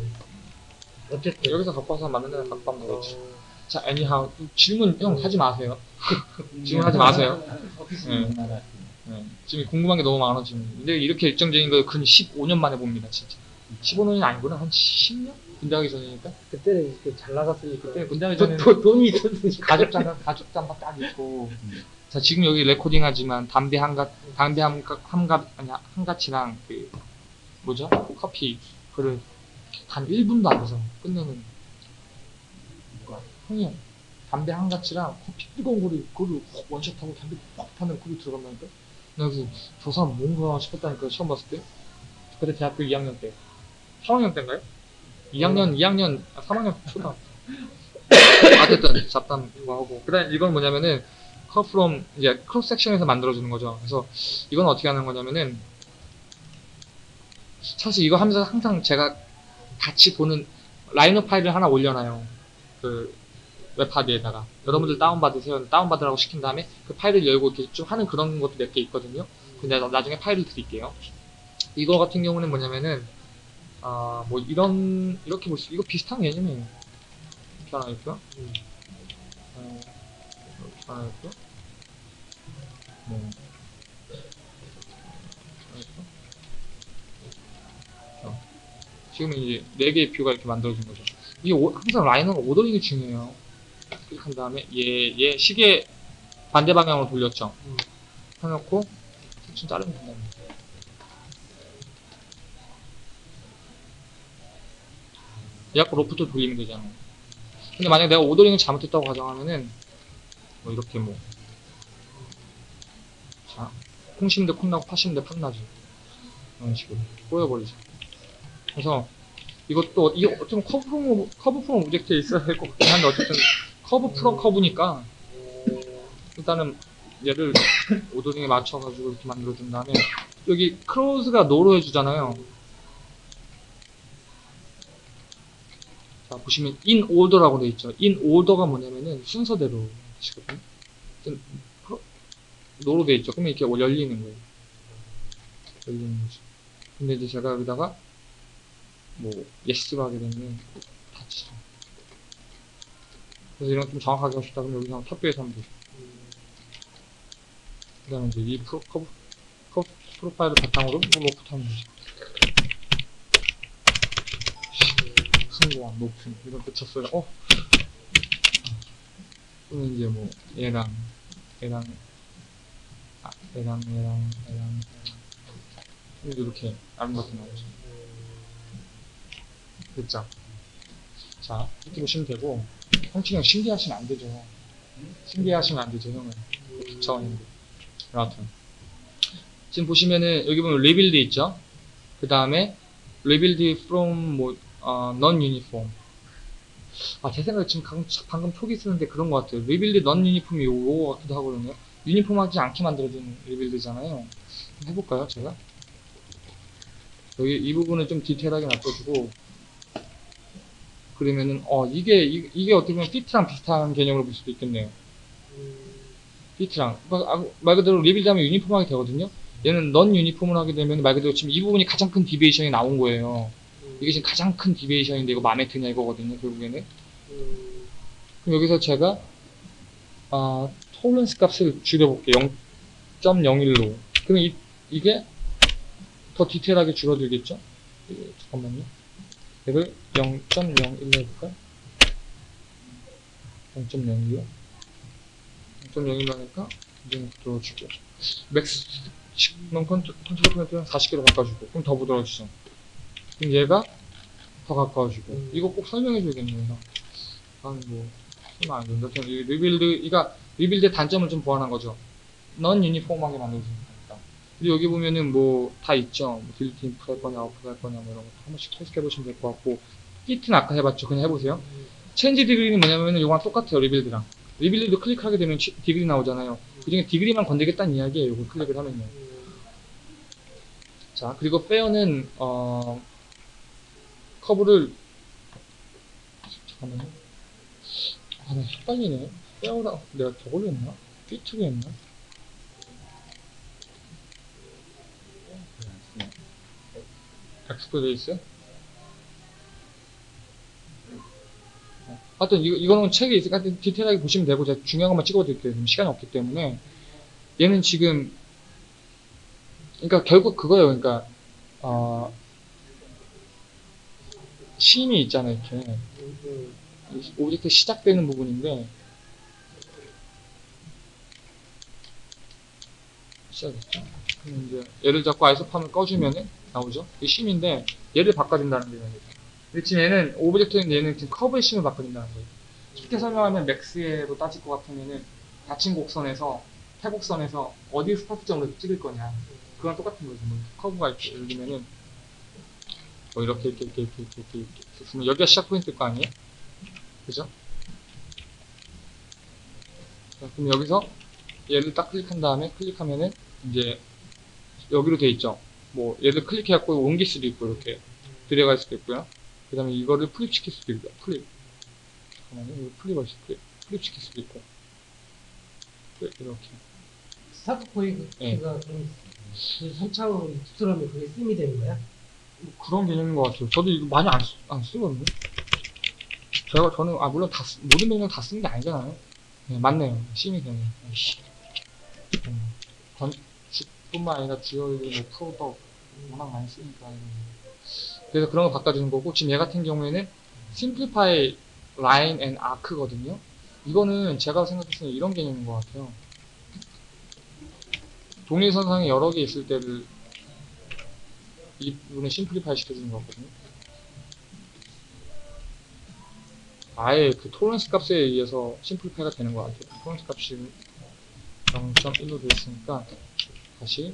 어쨌든 여기서 갖고 와서 만든 데는 갖고 하면 되겠지. 어, 자, anyhow 질문 형 하지 마세요. 음. 질문 하지 마세요. 네. 네. 지금 궁금한 게 너무 많아 지금. 근데 이렇게 일정적인 걸근 15년 만에 봅니다 진짜. 15년이 아니구나 한 10년? 군대 가기 전이니까. 그때는 이렇게 잘 나갔으니까 그때 군대 가기 돈, 전에는 돈, 돈이 있었으니까 가죽 장갑 가죽 잠바 딱 입고. 자 지금 여기 recording 하지만 담배 한가 담배 한가 한갑 아니 한가치랑 그 뭐죠? 커피 그를 단 1분도 안 돼서 끝내는 뭐야. 형님 담배 한가치랑 커피 뜨거운 거를 그거를 원샷하고 담배 막 타는 그걸 들어간다니까 그래서 저 사람 뭔가 싶었다니까 처음 봤을 때. 그때 대학교 2학년 때. 3학년 때인가요? 2학년 2학년 아 3학년 초등 어쨌든 잡담 이거 하고. 그 다음 이건 뭐냐면은 curve from 이제 cross section에서 만들어주는 거죠. 그래서 이건 어떻게 하는 거냐면은 사실 이거 하면서 항상 제가 같이 보는 Rhino 파일을 하나 올려놔요. 그 웹하드에다가 여러분들 다운받으세요. 다운받으라고 시킨 다음에 그 파일을 열고 이렇게 좀 하는 그런 것도 몇 개 있거든요. 근데 나- 나중에 파일을 드릴게요. 이거 같은 경우는 뭐냐면은 아 뭐 이런 이렇게 볼 수 이거 비슷한 개념이에요. 이렇게 하나 있고요. 음. 어, 이렇게 하나 있고 뭐 어. 지금 이제 네 개의 뷰가 이렇게 만들어진 거죠. 이게 오- 항상 라인은 오더링이 중요해요. 클릭한 다음에 얘, 얘 시계 반대 방향으로 돌렸죠. 음. 해놓고 대충 자르면 된다. 얘하고 로프도 돌리면 되잖아. 근데 만약 내가 ordering을 잘못했다고 가정하면은 뭐 이렇게 뭐 자, 콩 심는데 콩 나고 팥 심는데 팥 나죠. 이런 식으로 꼬여버리죠. 그래서 이것도 이게 어쩌면 커브 curve from object에 있어야 될 것 같긴 한데 어쨌든 curve from curve니까 일단은 얘를 ordering에 맞춰가지고 이렇게 만들어준 다음에 여기 close가 no로 해주잖아요. 자 보시면 in order라고 돼 있죠. in order가 뭐냐면은 순서대로 하시거든요. no로 돼 있죠. 그러면 이렇게 열리는 거예요. 열리는 거죠. 근데 이제 제가 여기다가 뭐 yes로 하게 되면 닫히죠. 그래서 이런 거좀 정확하게 하고 싶다 그러면 여기서 top view에서 하면 되죠. 그 다음에 이제 이 프로, 커브, 커브 profile을 바탕으로 뭐 로프트 하면 되죠. 성공한 높은 이런 거 쳤어요. 어? 그러면 이제 뭐 얘랑 얘랑 아, 얘랑 얘랑 얘랑 이렇게 아름답게 나오죠. 됐죠? 자, 이렇게 보시면 되고 형치형 신기하시면 안 되죠. 신기하시면 안 되죠, 형은. 차원인데. 여하튼. 지금 보시면은 여기 보면 리빌드 있죠? 그 다음에 rebuild from 뭐 어, non uniform. 아, 제 생각에 지금 방금, 방금 표기 쓰는데 그런 것 같아요. rebuild non uniform이 요거 같기도 하거든요. uniform하지 않게 만들어진 rebuild잖아요. 해볼까요, 제가? 여기 이 부분을 좀 디테일하게 놔둬주고 그러면은 어 이게 이, 이게 어떻게 보면 fit이랑 비슷한 개념으로 볼 수도 있겠네요. fit이랑 그러니까 아, 말 그대로 rebuild하면 uniform하게 되거든요. 얘는 넌 유니폼을 하게 되면 말 그대로 지금 이 부분이 가장 큰 디베이션이 나온 거예요. 이게 지금 가장 큰 디베이션인데 이거 마음에 드냐 이거거든요. 결국에는 그럼 여기서 제가 아 톨런스 값을 줄여볼게요. 0.01로. 그럼 이, 이게 더 디테일하게 줄어들겠죠? 예, 잠깐만요. 얘를 0.01로 해볼까요? 0.01이요? 0.01로 하니까 이제는 들어주고 max 식농 컨트롤 포인트는 40개로 바꿔주고 그럼 더 부드러워지죠. 그럼 얘가 더 가까워지고 음. 이거 꼭 설명해줘야겠네요. 아니 뭐 설명 안 된다. rebuild 이가 rebuild의 단점을 좀 보완한 거죠. non uniform하게 만들어주는 거니까. 그리고 여기 보면은 뭐 다 있죠. 뭐 delete input 할 거냐, 아웃풋 할 거냐, 뭐 이런 거 한 번씩 테스트 해보시면 될 것 같고. fit은 아까 해봤죠. 그냥 해보세요. change degree는 뭐냐면은 이거랑 똑같아요. rebuild랑. rebuild도 클릭하게 되면 치- degree 나오잖아요. 그 중에 degree만 건드겠다는 이야기예요. 이거 클릭을 하면요. 자, 그리고 fair는, 어, 커브를, 잠깐만요. 아, 나 헷갈리네. fair랑, 내가 저걸로 했나? fit으로 했나? 엑스포 돼 있어요? 어, 하여튼 이거, 이거는 책에 있으니까 디테일하게 보시면 되고 제가 중요한 것만 찍어드릴게요. 시간이 없기 때문에 얘는 지금 그러니까 결국 그거예요. 그러니까 어, seam이 있잖아요. 이렇게 이 object 시작되는 부분인데 시작했죠. 그럼 이제 얘를 잡고 isoparm을 꺼주면은 나오죠. 이 seam인데 얘를 바꿔준다는 거예요. 지금 얘는 object는 얘는 지금 커브의 seam을 바꿔준다는 거예요. 쉽게 설명하면 Max로 따질 것 같으면은 닫힌 곡선에서 폐곡선에서 어디 스타트점으로 찍을 거냐 그건 똑같은 거죠. 뭐 커브가 이렇게 열리면은 뭐 이렇게 이렇게 이렇게 이렇게 이렇게 이렇게, 이렇게 있으면 여기가 시작 포인트일 거 아니에요? 그죠? 자, 그럼 여기서 얘를 딱 클릭한 다음에 클릭하면은 이제 여기로 돼 있죠. 뭐 얘를 클릭해갖고 옮길 수도 있고 이렇게 들어갈 수도 있고요. 그 다음에 이거를 flip 시킬 수도 있고 flip. 잠깐만요. 이거 flip 어디 flip flip 시킬 수도 있고 네, 이렇게. 스타트 포인트가 그럼 그 3차원 스트럼이 그게 seam이 되는 거야? 그런 개념인 것 같아요. 저도 이거 많이 안, 쓰, 안 쓰거든요. 제가, 저는, 아, 물론 다, 쓰- 모든 명령 다 쓰는 게 아니잖아요. 네, 맞네요. 심이 되네. 아이씨. 음, 뿐만 아니라 뭐, 프로도 워낙 많이 쓰니까. 그래서 그런 거 바꿔주는 거고, 지금 얘 같은 경우에는 simplify line and arc거든요. 이거는 제가 생각했을 때 이런 개념인 것 같아요. 동일선상에 여러 개 있을 때를 이 부분을 simplify 시켜주는 거거든요. 아예 그 tolerance 값에 의해서 simplify가 되는 것 같아요. tolerance 값이 0.1로 되어 있으니까 다시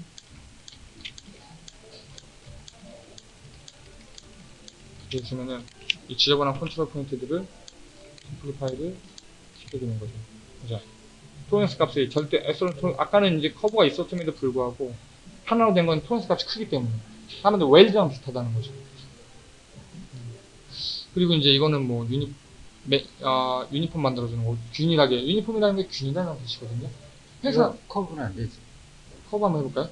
이렇게 주면은 이 지저분한 컨트롤 포인트들을 simplify를 시켜주는 거죠. 그죠? tolerance 값이 절대 absolute tol 아까는 이제 커브가 있었음에도 불구하고 하나로 된 건 토렌스 값이 크기 때문에 하나도 웨일즈랑 비슷하다는 거죠. 그리고 이제 이거는 뭐 유니 매, 어, 유니폼 만들어주는 거 균일하게 유니폼이라는 게 균이라는 뜻이거든요. 회사 커브는 안 되지. 커브 한번 해볼까요?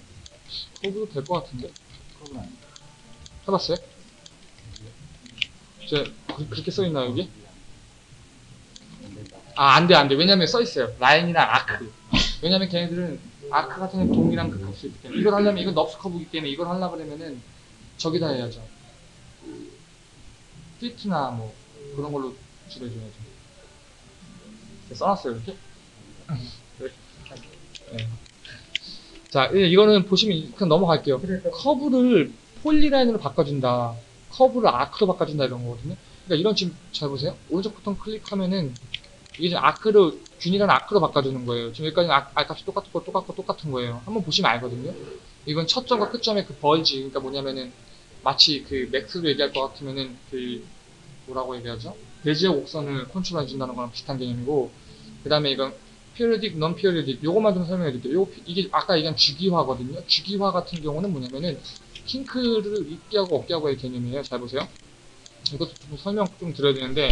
커브도 될 것 같은데 커브는 안 돼. 해봤어요? 저 그- 그렇게 써있나 여기? 아, 안 돼, 안 돼. 왜냐면 써있어요. 라인이나 아크. 왜냐면 걔네들은 arc 같은 경우는 동일한 그 값이 있기 때문에. 이걸 하려면, 이건 NURBS 커브이기 때문에 이걸 하려고 그러면은 저기다 해야죠. fit이나 뭐 그런 걸로 줄여줘야죠. 네, 써놨어요, 이렇게. 네. 자, 이- 이거는 보시면 그냥 넘어갈게요. 그래서 커브를 polyline으로 바꿔준다. 커브를 arc로 바꿔준다 이런 거거든요. 그러니까 이런 지금 잘 보세요. 오른쪽 버튼 클릭하면은 이게 지금 아크로 균일한 아크로 바꿔주는 거예요. 지금 여기까지 아, 아 값이 똑같고 똑같고 똑같은 거예요. 한번 보시면 알거든요. 이건 첫 점과 끝 점의 그 벌지. 그러니까 뭐냐면은 마치 그 맥스로 얘기할 것 같으면은 그 뭐라고 얘기하죠? 대지의 곡선을 컨트롤해 준다는 거랑 비슷한 개념이고 그 다음에 이건 periodic, non-periodic 요것만 좀 설명해 드릴게요. 요, 이게 아까 얘기한 주기화거든요. 주기화 같은 경우는 뭐냐면은 핑크를 있게 하고 없게 하고의 개념이에요. 잘 보세요. 이것도 좀 설명 좀 드려야 되는데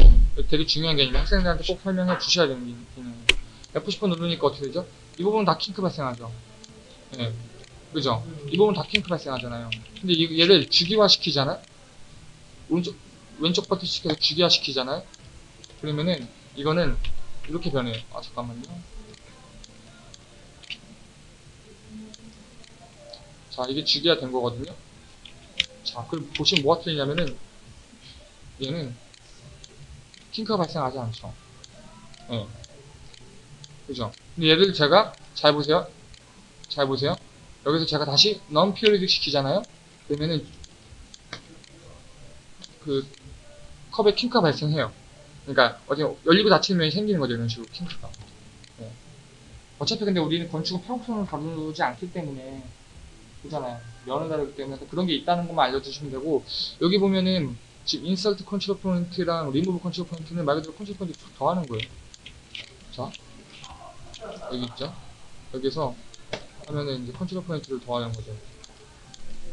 되게 중요한 개념이에요. 학생들한테 꼭 설명해 주셔야 되는 개념이에요. F10번 누르니까 어떻게 되죠? 이 부분 다 킹크 발생하죠. 예. 그죠? 이 부분 다 킹크 발생하잖아요. 근데 이- 얘를 주기화 시키잖아요? 오른쪽, 왼쪽 버튼 시켜서 주기화 시키잖아요? 그러면은 이거는 이렇게 변해요. 아, 잠깐만요. 자, 이게 주기화 된 거거든요. 자, 그럼 보시면 뭐가 틀리냐면은 얘는 킹크가 발생하지 않죠. 예. 그죠? 근데 얘를 제가 잘 보세요. 잘 보세요. 여기서 제가 다시 non periodic 시키잖아요. 그러면은 그 컵에 킹크가 발생해요. 그러니까 어디 열리고 닫히는 면이 생기는 거죠. 이런 식으로 킹크가. 예. 어차피 근데 우리는 건축은 평선을 다루지 않기 때문에 그잖아요. 면을 다루기 때문에 그런 게 있다는 것만 알려주시면 되고 여기 보면은 지금 인서트 컨트롤 포인트랑 리무브 컨트롤 포인트는 말 그대로 control point 더하는 거예요. 자, 여기 있죠? 여기서 하면은 이제 control point를 더하는 거죠.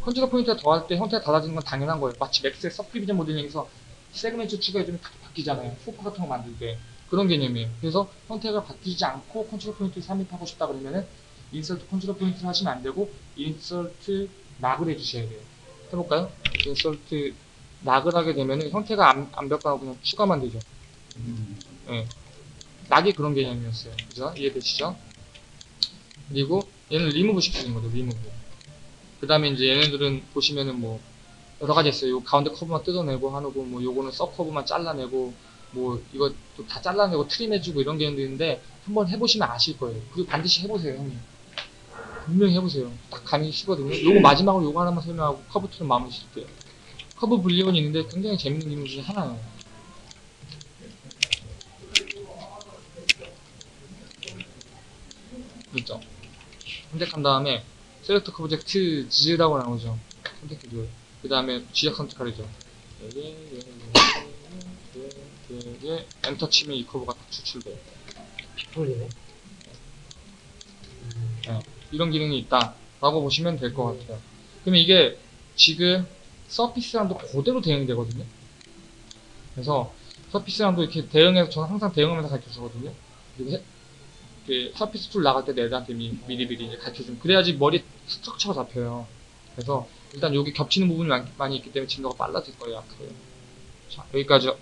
control point가 더할 때 형태가 달라지는 건 당연한 거예요. 마치 Max의 subdivision modeling에서 segment 추가해주면 다 바뀌잖아요. 소파 같은 거 만들 때. 그런 개념이에요. 그래서 형태가 바뀌지 않고 control point를 삽입하고 싶다 그러면은 insert control point를 하시면 안 되고 인서트 락을 해주셔야 돼요. 해볼까요? 인서트 락을 하게 되면은 형태가 안, 안 바꿔고 그냥 추가만 되죠. 음. 낙이 그런 개념이었어요. 그죠? 이해되시죠? 그리고 얘는 리무브 시키는 거죠, 리무브. 그 다음에 이제 얘네들은 보시면은 뭐, 여러 가지 있어요. 요 가운데 커브만 뜯어내고 하고, 뭐, 요거는 서 커브만 잘라내고, 뭐, 이것도 다 잘라내고 trim해주고 이런 개념도 있는데, 한번 해보시면 아실 거예요. 그리고 반드시 해보세요, 형님. 분명히 해보세요. 딱 감이 쉬거든요. 요거 마지막으로 요거 하나만 설명하고 curve tool은 마무리 짓게요. curve boolean이 있는데 굉장히 재밌는 기능 중에 하나예요. 그렇죠. 선택한 다음에 select objects라고 나오죠. 선택해줘요. 그 다음에 예, 예, 예. 엔터 치면 이 커브가 딱 추출돼요. 비폴리네. 이런 기능이 있다 라고 보시면 될 것 같아요. 그러면 이게 지금 surface랑도 그대로 대응이 되거든요. 그래서 surface랑도 이렇게 대응해서 저는 항상 대응하면서 가르쳐 주거든요. 그리고 해- 그 surface tool 나갈 때 애들한테 미, 미리 미리 이제 가르쳐 주면 그래야지 머리 structure가 잡혀요. 그래서 일단 여기 겹치는 부분이 많, 많이 있기 때문에 진도가 빨라질 거예요. 앞으로. 자 여기까지요.